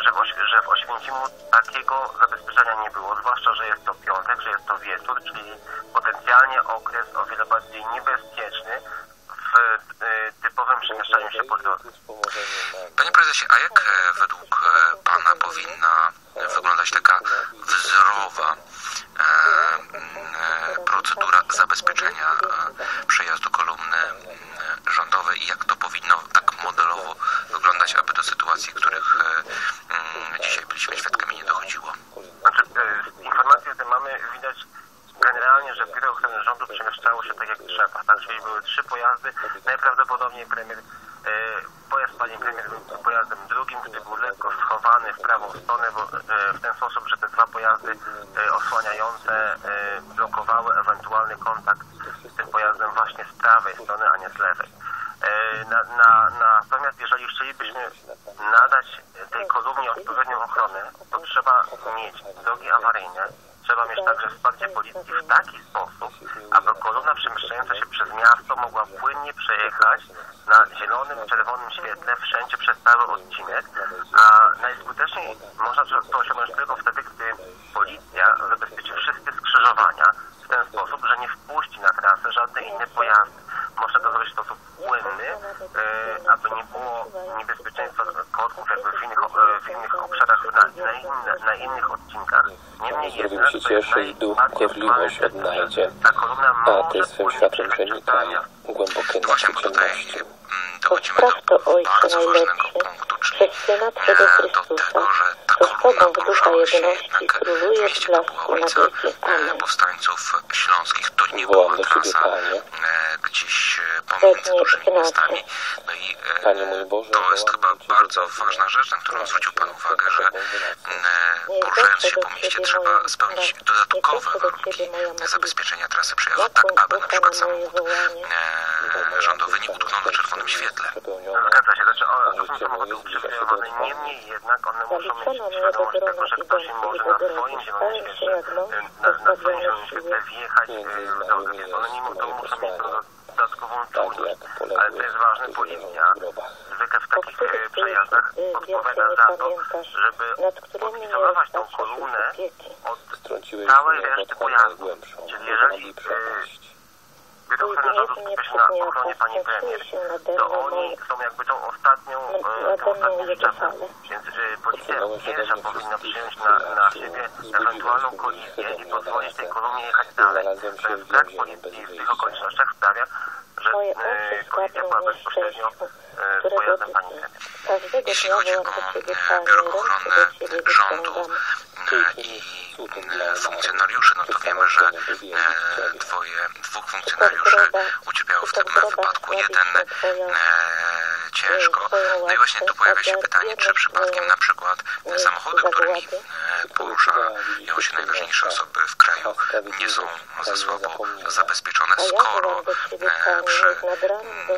że w, Oś- że w Oświęcimiu takiego zabezpieczenia nie było, zwłaszcza, że jest to piątek, że jest to wieczór, czyli potencjalnie okres o wiele bardziej niebezpieczny w e, typowym przemieszczaniu się po drodze. Panie prezesie, a jak e, według e, pana powinna wyglądać taka wzorowa e, m, e, procedura zabezpieczenia e, przejazdu kolumny m, rządowej i jak to powinno tak modelowo wyglądać, aby do sytuacji, których e, m, dzisiaj byliśmy świadkami, nie dochodziło? Znaczy, e, z informacji, które mamy, widać generalnie, że Biuro Ochrony Rządu przemieszczało się tak jak trzeba, tak? Czyli były trzy pojazdy, najprawdopodobniej premier, e, pojazd pani premier był pojazdem drugim, który był lekko schowany w prawą stronę, bo, e, w ten sposób, że te dwa pojazdy e, osłaniające blokowały ewentualny kontakt z tym pojazdem właśnie z prawej strony, a nie z lewej. Na, na, natomiast jeżeli chcielibyśmy nadać tej kolumnie odpowiednią ochronę, to trzeba mieć drogi awaryjne, trzeba mieć także wsparcie policji w taki sposób, aby kolumna przemieszczająca się przez miasto mogła płynnie przejechać na zielonym, czerwonym świetle wszędzie przez cały odcinek, a najskuteczniej można to osiągnąć tylko wtedy, gdy policja zabezpieczy wszystkie skrzyżowania w ten sposób, że nie wpuści na trasę żadne inne pojazdy. Można to zrobić w sposób płynny, e, aby nie było niebezpieczeństwa korków jakby w innych, e, w innych obszarach, na, na, inne, na innych odcinkach. Niemniej jednak, i duch cierpliwość odnajdzie, a ty swym światłem przenika głębokie nocy ciemności. Postaw to Ojcze najlepszy, przez Syna Twego Chrystusa, co z Tobą w ducha jedności króluje w blasku na wieki. Amen. powstańców śląskich. To nie była trasa e, gdzieś e, pomiędzy dużymi miastami. No i e, to jest chyba bardzo ważna rzecz, na którą zwrócił Pan uwagę, że e, poruszając się po mieście trzeba spełnić the ostatnią szczepą. Więc e, policja pierwsza powinna przyjąć na, na siebie ewentualną kolizję i pozwolić tej kolumnie jechać dalej. Natomiast brak policji w tych okolicznościach sprawia, że e, kolizja była bezpośrednio z pojazdem pani. Jeśli chodzi o Biuro Ochrony Rządu e, i funkcjonariuszy, no to wiemy, że e, dwoje, dwóch funkcjonariuszy ucierpiało w tym wypadku, jeden e, ciężko. No i właśnie tu pojawia się pytanie, czy przypadkiem na przykład samochody, którymi e, poruszają się najważniejsze osoby w kraju, nie są za słabo zabezpieczone, skoro e, przy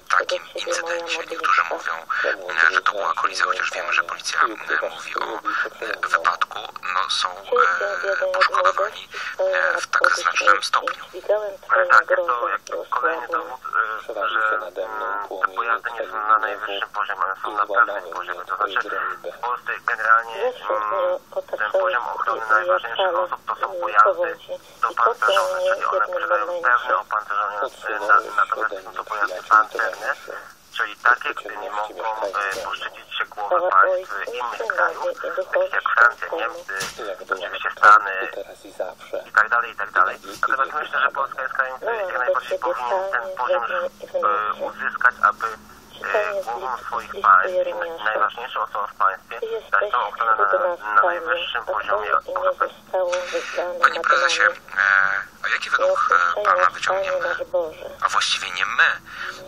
takim incydencie. Niektórzy mówią, e, że to była kolizja, chociaż wiemy, że policja e, mówi o e, wypadku, no są e, e, w tak znacznym stopniu. Tak, jest to jak kolejny dowód, e, że mm, te pojazdy nie są na najwyższym poziomie, one są na pewnym poziomie. To znaczy w Polsce generalnie mm, ten poziom ochrony najważniejszych osób to są pojazdy dopancerzone, czyli one posiadają pewne opancerzenie, e, na- natomiast są to pojazdy pancerne, czyli takie, które nie mogą e, poszczycić się głowy państw innych krajów, takich jak Francja, Niemcy, oczywiście Stany i tak dalej, i tak dalej. Natomiast myślę, że Polska jest krajem, który jak najbardziej powinien ten poziom e, uzyskać, aby e, głową swoich państw. i najważniejszą osobą w państwie dać tą ochronę na, na najwyższym poziomie. Panie prezesie, e, a jakie według e, Pana wyciągniemy, a właściwie nie my,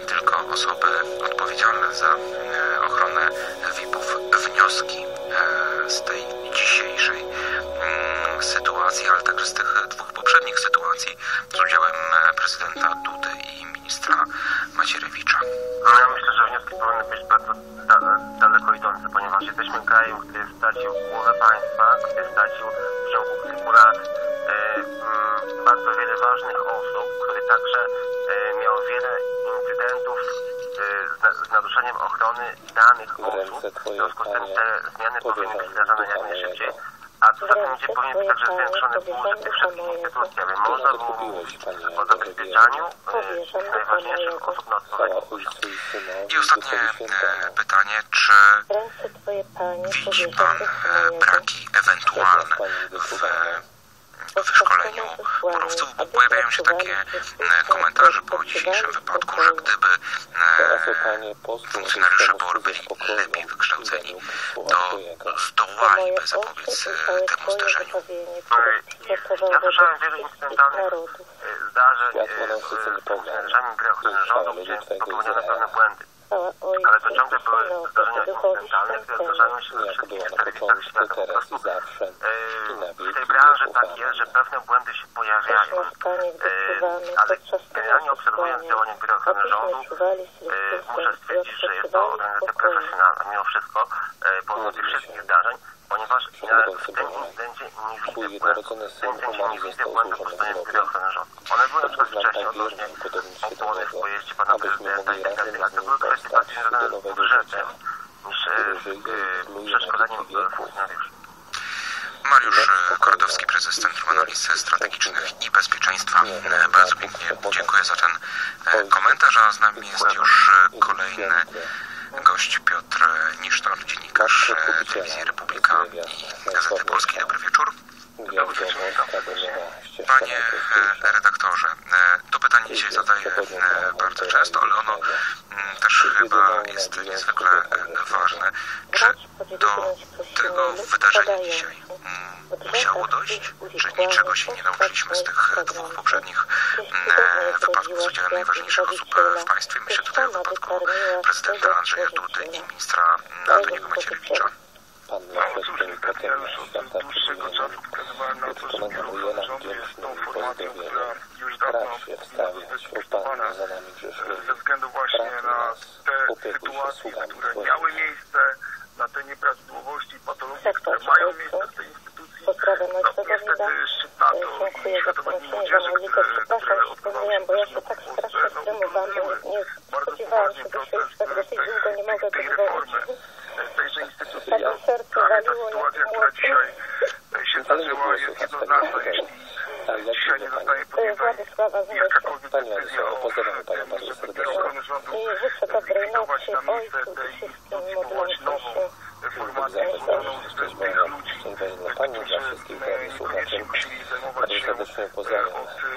tylko osoby odpowiedzialne za e, ochronę VIP-ów, wnioski e, z tej dzisiejszej mm, sytuacji, ale także z tych dwóch poprzednich sytuacji z udziałem e, prezydenta Dudy i ministra Macierewicza? Wnioski powinny być bardzo da daleko idące, ponieważ jesteśmy krajem, który stracił głowę państwa, który stracił w ciągu kilku lat e, mm, bardzo wiele ważnych osób, który także e, miał wiele incydentów e, z, z naruszeniem ochrony danych osób. W związku z tym te zmiany powinny być wdrażane jak najszybciej. A co za tym idzie, powinien być także zwiększony budżet tych wszystkich instytucji, aby można było mówić o zabezpieczaniu e, tych najważniejszych osób na odpowiednim poziomie. I ostatnie e, pytanie, czy widzi Pan e, braki ewentualne w w szkoleniu porowców, bo pojawiają się takie e, komentarze po dzisiejszym wypadku, że gdyby e, funkcjonariusze BOR byli lepiej wykształceni, to zdołaliby zapobiec e, temu zdarzeniu. Ja słyszałem wiele incydentalnych e, zdarzeń e, z funkcjonariuszami Biura Ochrony Rządu, gdzie popełniono pewne błędy. Ale to ciągle były zdarzenia incydentalne, które zdarzają się we wszystkich serwisach świata. Po prostu w tej branży tak jest, że pewne błędy się pojawiają. E, ale generalnie obserwując działania Biura Ochrony Rządu, e, muszę stwierdzić, że jest to organizacja profesjonalna. Mimo wszystko, e, pomimo tych wszystkich zdarzeń, ponieważ ja w tym incydencie nie widzę błędów. W tym incydencie nie widzę błędów po stronie Biura Ochrony Rządu. One były na przykład wcześniej odnośnie opłony w pojeździe pana prezydenta i tak dalej, ale to były kwestie bardziej związane z budżetem niż e, e, przeszkoleniem e, funkcjonariuszy. Mariusz Kordowski, prezes Centrum Analiz Strategicznych i Bezpieczeństwa. E, Bardzo pięknie dziękuję za ten komentarz, a z nami jest już kolejny gość Piotr Nisztor, dziennikarz Telewizji Republika i Gazety Polskiej. Dobry wieczór. Panie e, redaktorze, e, to pytanie dzisiaj zadaję e, bardzo często, ale ono mm, też chyba jest niezwykle e, ważne. Czy do tego wydarzenia dzisiaj mm, musiało dojść? Czy niczego się nie nauczyliśmy z tych dwóch poprzednich mm, wypadków z udziałem najważniejszych osób e, w państwie? Myślę tutaj o wypadku prezydenta Andrzeja Dudy i ministra Antoniego Macierewicza. pan przed tym potem świata powinien rekomenduje nam piękną pozdrowienia. Praw się wstawiać, bo Pan za nami grzesznymi. Ze względu właśnie na te sytuacje, które miały miejsce, na te nieprawidłowości, patologie, które mają miejsce w tej No, szczyt NATO i Światowe Dni Młodzieży, które, które odbywały się bo ja się tak strasznie przemywam, bo nie spodziewałam się do świadka, dosyć długo nie mogę tego reformy, tejże instytucji. Tak mi serce waliło sytuacja, jak która młotkiem. dzisiaj się zaczęła, jest jednoznaczna. Jeśli dzisiaj nie zostanie podjęta jakakolwiek Pani decyzja o Aposentado. É.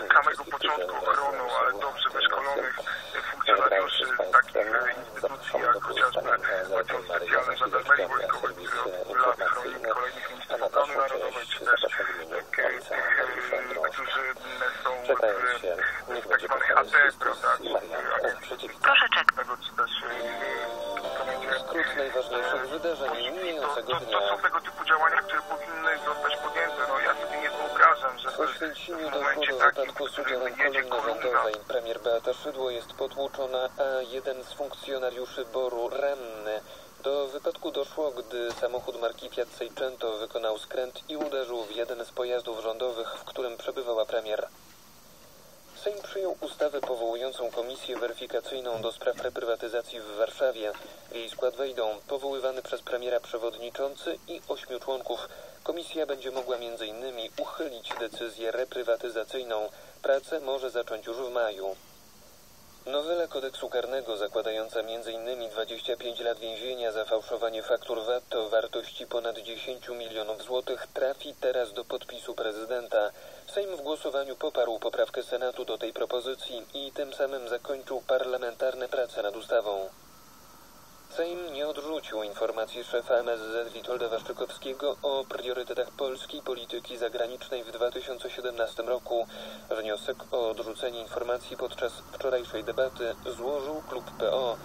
rządowej. Premier Beata Szydło jest potłuczona, a jeden z funkcjonariuszy BOR-u ranny. Do wypadku doszło, gdy samochód marki Fiat Seicento wykonał skręt i uderzył w jeden z pojazdów rządowych, w którym przebywała premier. Sejm przyjął ustawę powołującą komisję weryfikacyjną do spraw reprywatyzacji w Warszawie. W jej skład wejdą powoływany przez premiera przewodniczący i ośmiu członków. Komisja będzie mogła m.in. uchylić decyzję reprywatyzacyjną. Pracę może zacząć już w maju. Nowela kodeksu karnego zakładająca m.in. 25 lat więzienia za fałszowanie faktur VAT o wartości ponad 10 milionów złotych trafi teraz do podpisu prezydenta. Sejm w głosowaniu poparł poprawkę Senatu do tej propozycji i tym samym zakończył parlamentarne prace nad ustawą. Sejm nie odrzucił informacji szefa MSZ Witolda Waszczykowskiego o priorytetach polskiej polityki zagranicznej w 2017 roku. Wniosek o odrzucenie informacji podczas wczorajszej debaty złożył klub PO.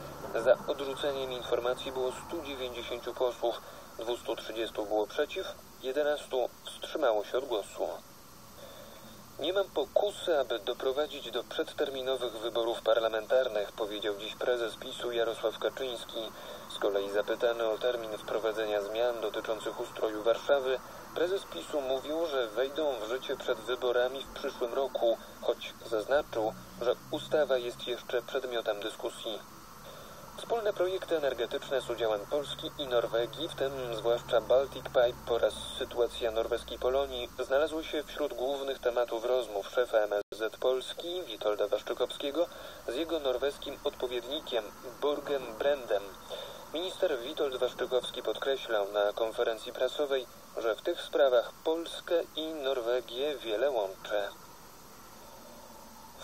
Za odrzuceniem informacji było 190 posłów, 230 było przeciw, 11 wstrzymało się od głosu. Nie mam pokusy, aby doprowadzić do przedterminowych wyborów parlamentarnych, powiedział dziś prezes PiSu Jarosław Kaczyński. Z kolei zapytany o termin wprowadzenia zmian dotyczących ustroju Warszawy, prezes PiSu mówił, że wejdą w życie przed wyborami w przyszłym roku, choć zaznaczył, że ustawa jest jeszcze przedmiotem dyskusji. Wspólne projekty energetyczne z udziałem Polski i Norwegii, w tym zwłaszcza Baltic Pipe oraz sytuacja norweskiej Polonii, znalazły się wśród głównych tematów rozmów szefa MSZ Polski, Witolda Waszczykowskiego, z jego norweskim odpowiednikiem, Borgem Brendem. Minister Witold Waszczykowski podkreślał na konferencji prasowej, że w tych sprawach Polskę i Norwegię wiele łączy.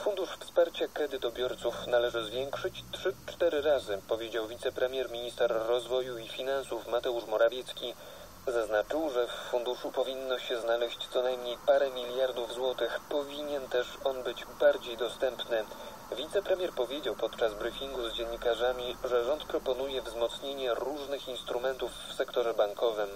Fundusz wsparcia kredytobiorców należy zwiększyć 3-4 razy, powiedział wicepremier minister rozwoju i finansów Mateusz Morawiecki. Zaznaczył, że w funduszu powinno się znaleźć co najmniej parę miliardów złotych. Powinien też on być bardziej dostępny. Wicepremier powiedział podczas briefingu z dziennikarzami, że rząd proponuje wzmocnienie różnych instrumentów w sektorze bankowym.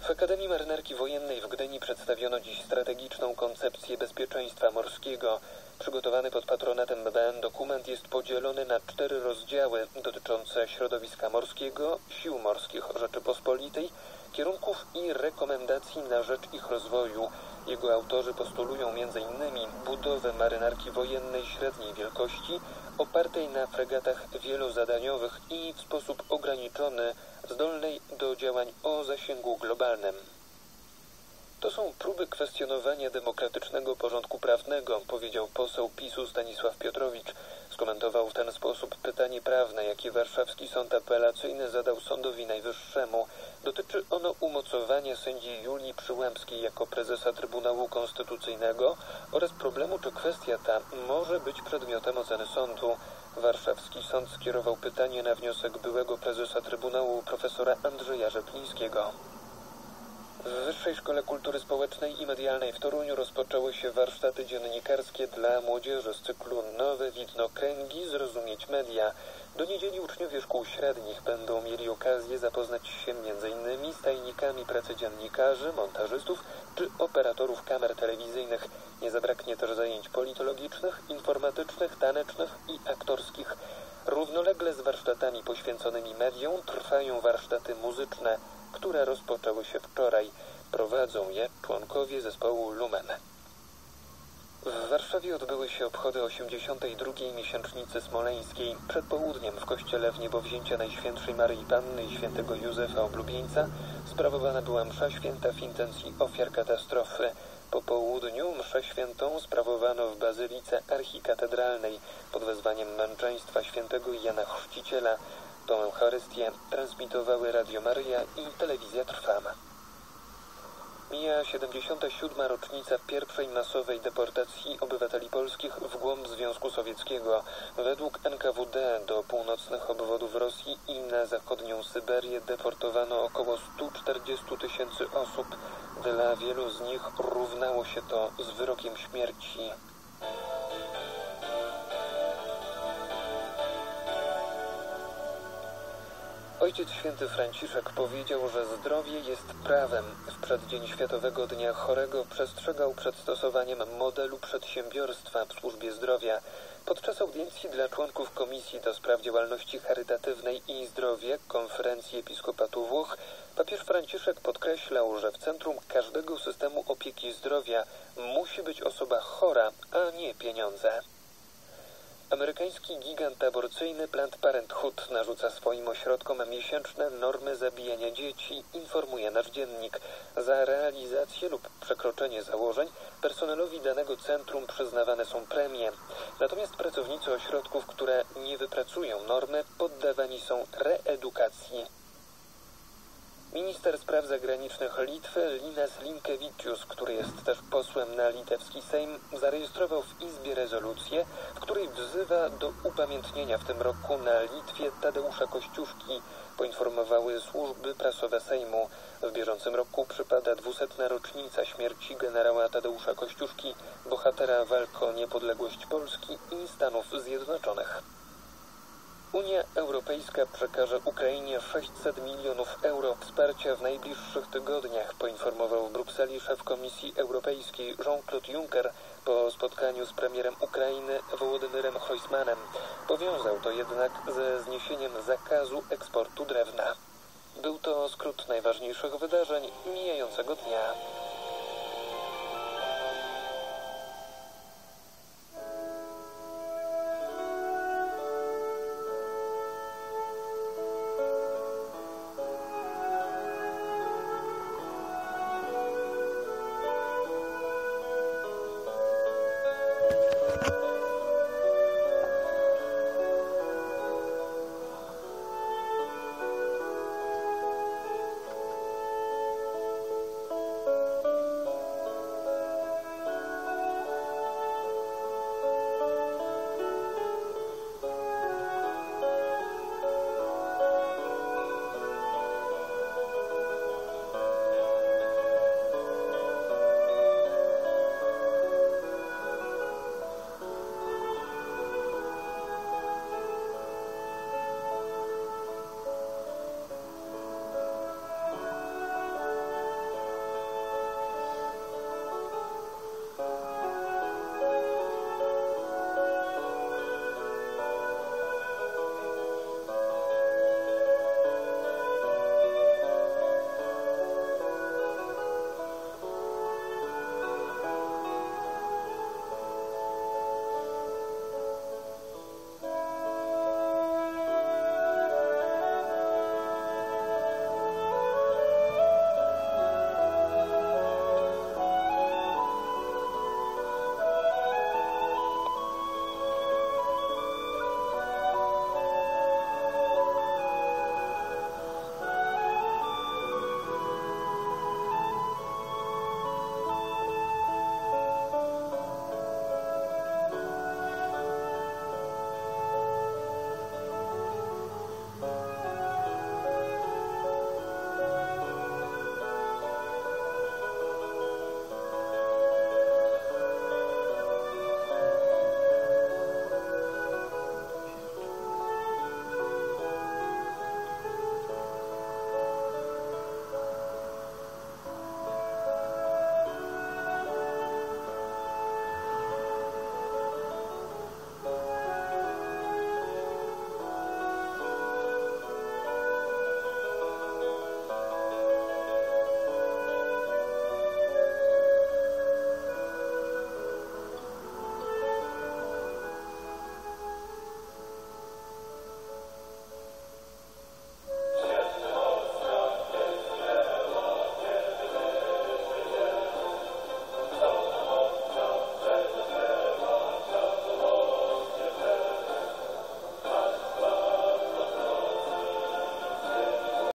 W Akademii Marynarki Wojennej w Gdyni przedstawiono dziś strategiczną koncepcję bezpieczeństwa morskiego. Przygotowany pod patronatem BBN dokument jest podzielony na cztery rozdziały dotyczące środowiska morskiego, sił morskich Rzeczypospolitej, kierunków i rekomendacji na rzecz ich rozwoju. Jego autorzy postulują m.in. budowę marynarki wojennej średniej wielkości, opartej na fregatach wielozadaniowych i w sposób ograniczony zdolnej do działań o zasięgu globalnym. To są próby kwestionowania demokratycznego porządku prawnego, powiedział poseł PiSu Stanisław Piotrowicz. Skomentował w ten sposób pytanie prawne, jakie warszawski sąd apelacyjny zadał Sądowi Najwyższemu. Dotyczy ono umocowania sędzi Julii Przyłębskiej jako prezesa Trybunału Konstytucyjnego oraz problemu, czy kwestia ta może być przedmiotem oceny sądu. Warszawski sąd skierował pytanie na wniosek byłego prezesa Trybunału profesora Andrzeja Rzeplińskiego. W Wyższej Szkole Kultury Społecznej i Medialnej w Toruniu rozpoczęły się warsztaty dziennikarskie dla młodzieży z cyklu Nowe Widnokręgi Zrozumieć Media. Do niedzieli uczniowie szkół średnich będą mieli okazję zapoznać się m.in. z tajnikami pracy dziennikarzy, montażystów czy operatorów kamer telewizyjnych. Nie zabraknie też zajęć politologicznych, informatycznych, tanecznych i aktorskich. Równolegle z warsztatami poświęconymi mediom trwają warsztaty muzyczne, które rozpoczęły się wczoraj. Prowadzą je członkowie zespołu Lumen. W Warszawie odbyły się obchody 82. miesięcznicy smoleńskiej. Przed południem w kościele w niebowzięcia Najświętszej Maryi Panny i świętego Józefa Oblubieńca sprawowana była msza święta w intencji ofiar katastrofy. Po południu mszę świętą sprawowano w Bazylice Archikatedralnej pod wezwaniem męczeństwa świętego Jana Chrzciciela. Tą Eucharystię transmitowały Radio Maryja i Telewizja Trwama. Mija 77. rocznica pierwszej masowej deportacji obywateli polskich w głąb Związku Sowieckiego. Według NKWD do północnych obwodów Rosji i na zachodnią Syberię deportowano około 140 tysięcy osób. Dla wielu z nich równało się to z wyrokiem śmierci. Ojciec Święty Franciszek powiedział, że zdrowie jest prawem. W przeddzień Światowego Dnia Chorego przestrzegał przed stosowaniem modelu przedsiębiorstwa w służbie zdrowia. Podczas audiencji dla członków Komisji do Spraw Działalności Charytatywnej i Zdrowie Konferencji Episkopatu Włoch papież Franciszek podkreślał, że w centrum każdego systemu opieki zdrowia musi być osoba chora, a nie pieniądze. Amerykański gigant aborcyjny Planned Parenthood narzuca swoim ośrodkom miesięczne normy zabijania dzieci, informuje nasz dziennik. Za realizację lub przekroczenie założeń personelowi danego centrum przyznawane są premie. Natomiast pracownicy ośrodków, które nie wypracują normy, poddawani są reedukacji. Minister Spraw Zagranicznych Litwy Linas Linkevicius, który jest też posłem na litewski Sejm, zarejestrował w Izbie rezolucję, w której wzywa do upamiętnienia w tym roku na Litwie Tadeusza Kościuszki, poinformowały służby prasowe Sejmu. W bieżącym roku przypada dwusetna rocznica śmierci generała Tadeusza Kościuszki, bohatera walk o niepodległość Polski i Stanów Zjednoczonych. Unia Europejska przekaże Ukrainie 600 milionów euro wsparcia w najbliższych tygodniach, poinformował w Brukseli szef Komisji Europejskiej Jean-Claude Juncker po spotkaniu z premierem Ukrainy Wołodymyrem Hojsmanem. Powiązał to jednak ze zniesieniem zakazu eksportu drewna. Był to skrót najważniejszych wydarzeń mijającego dnia.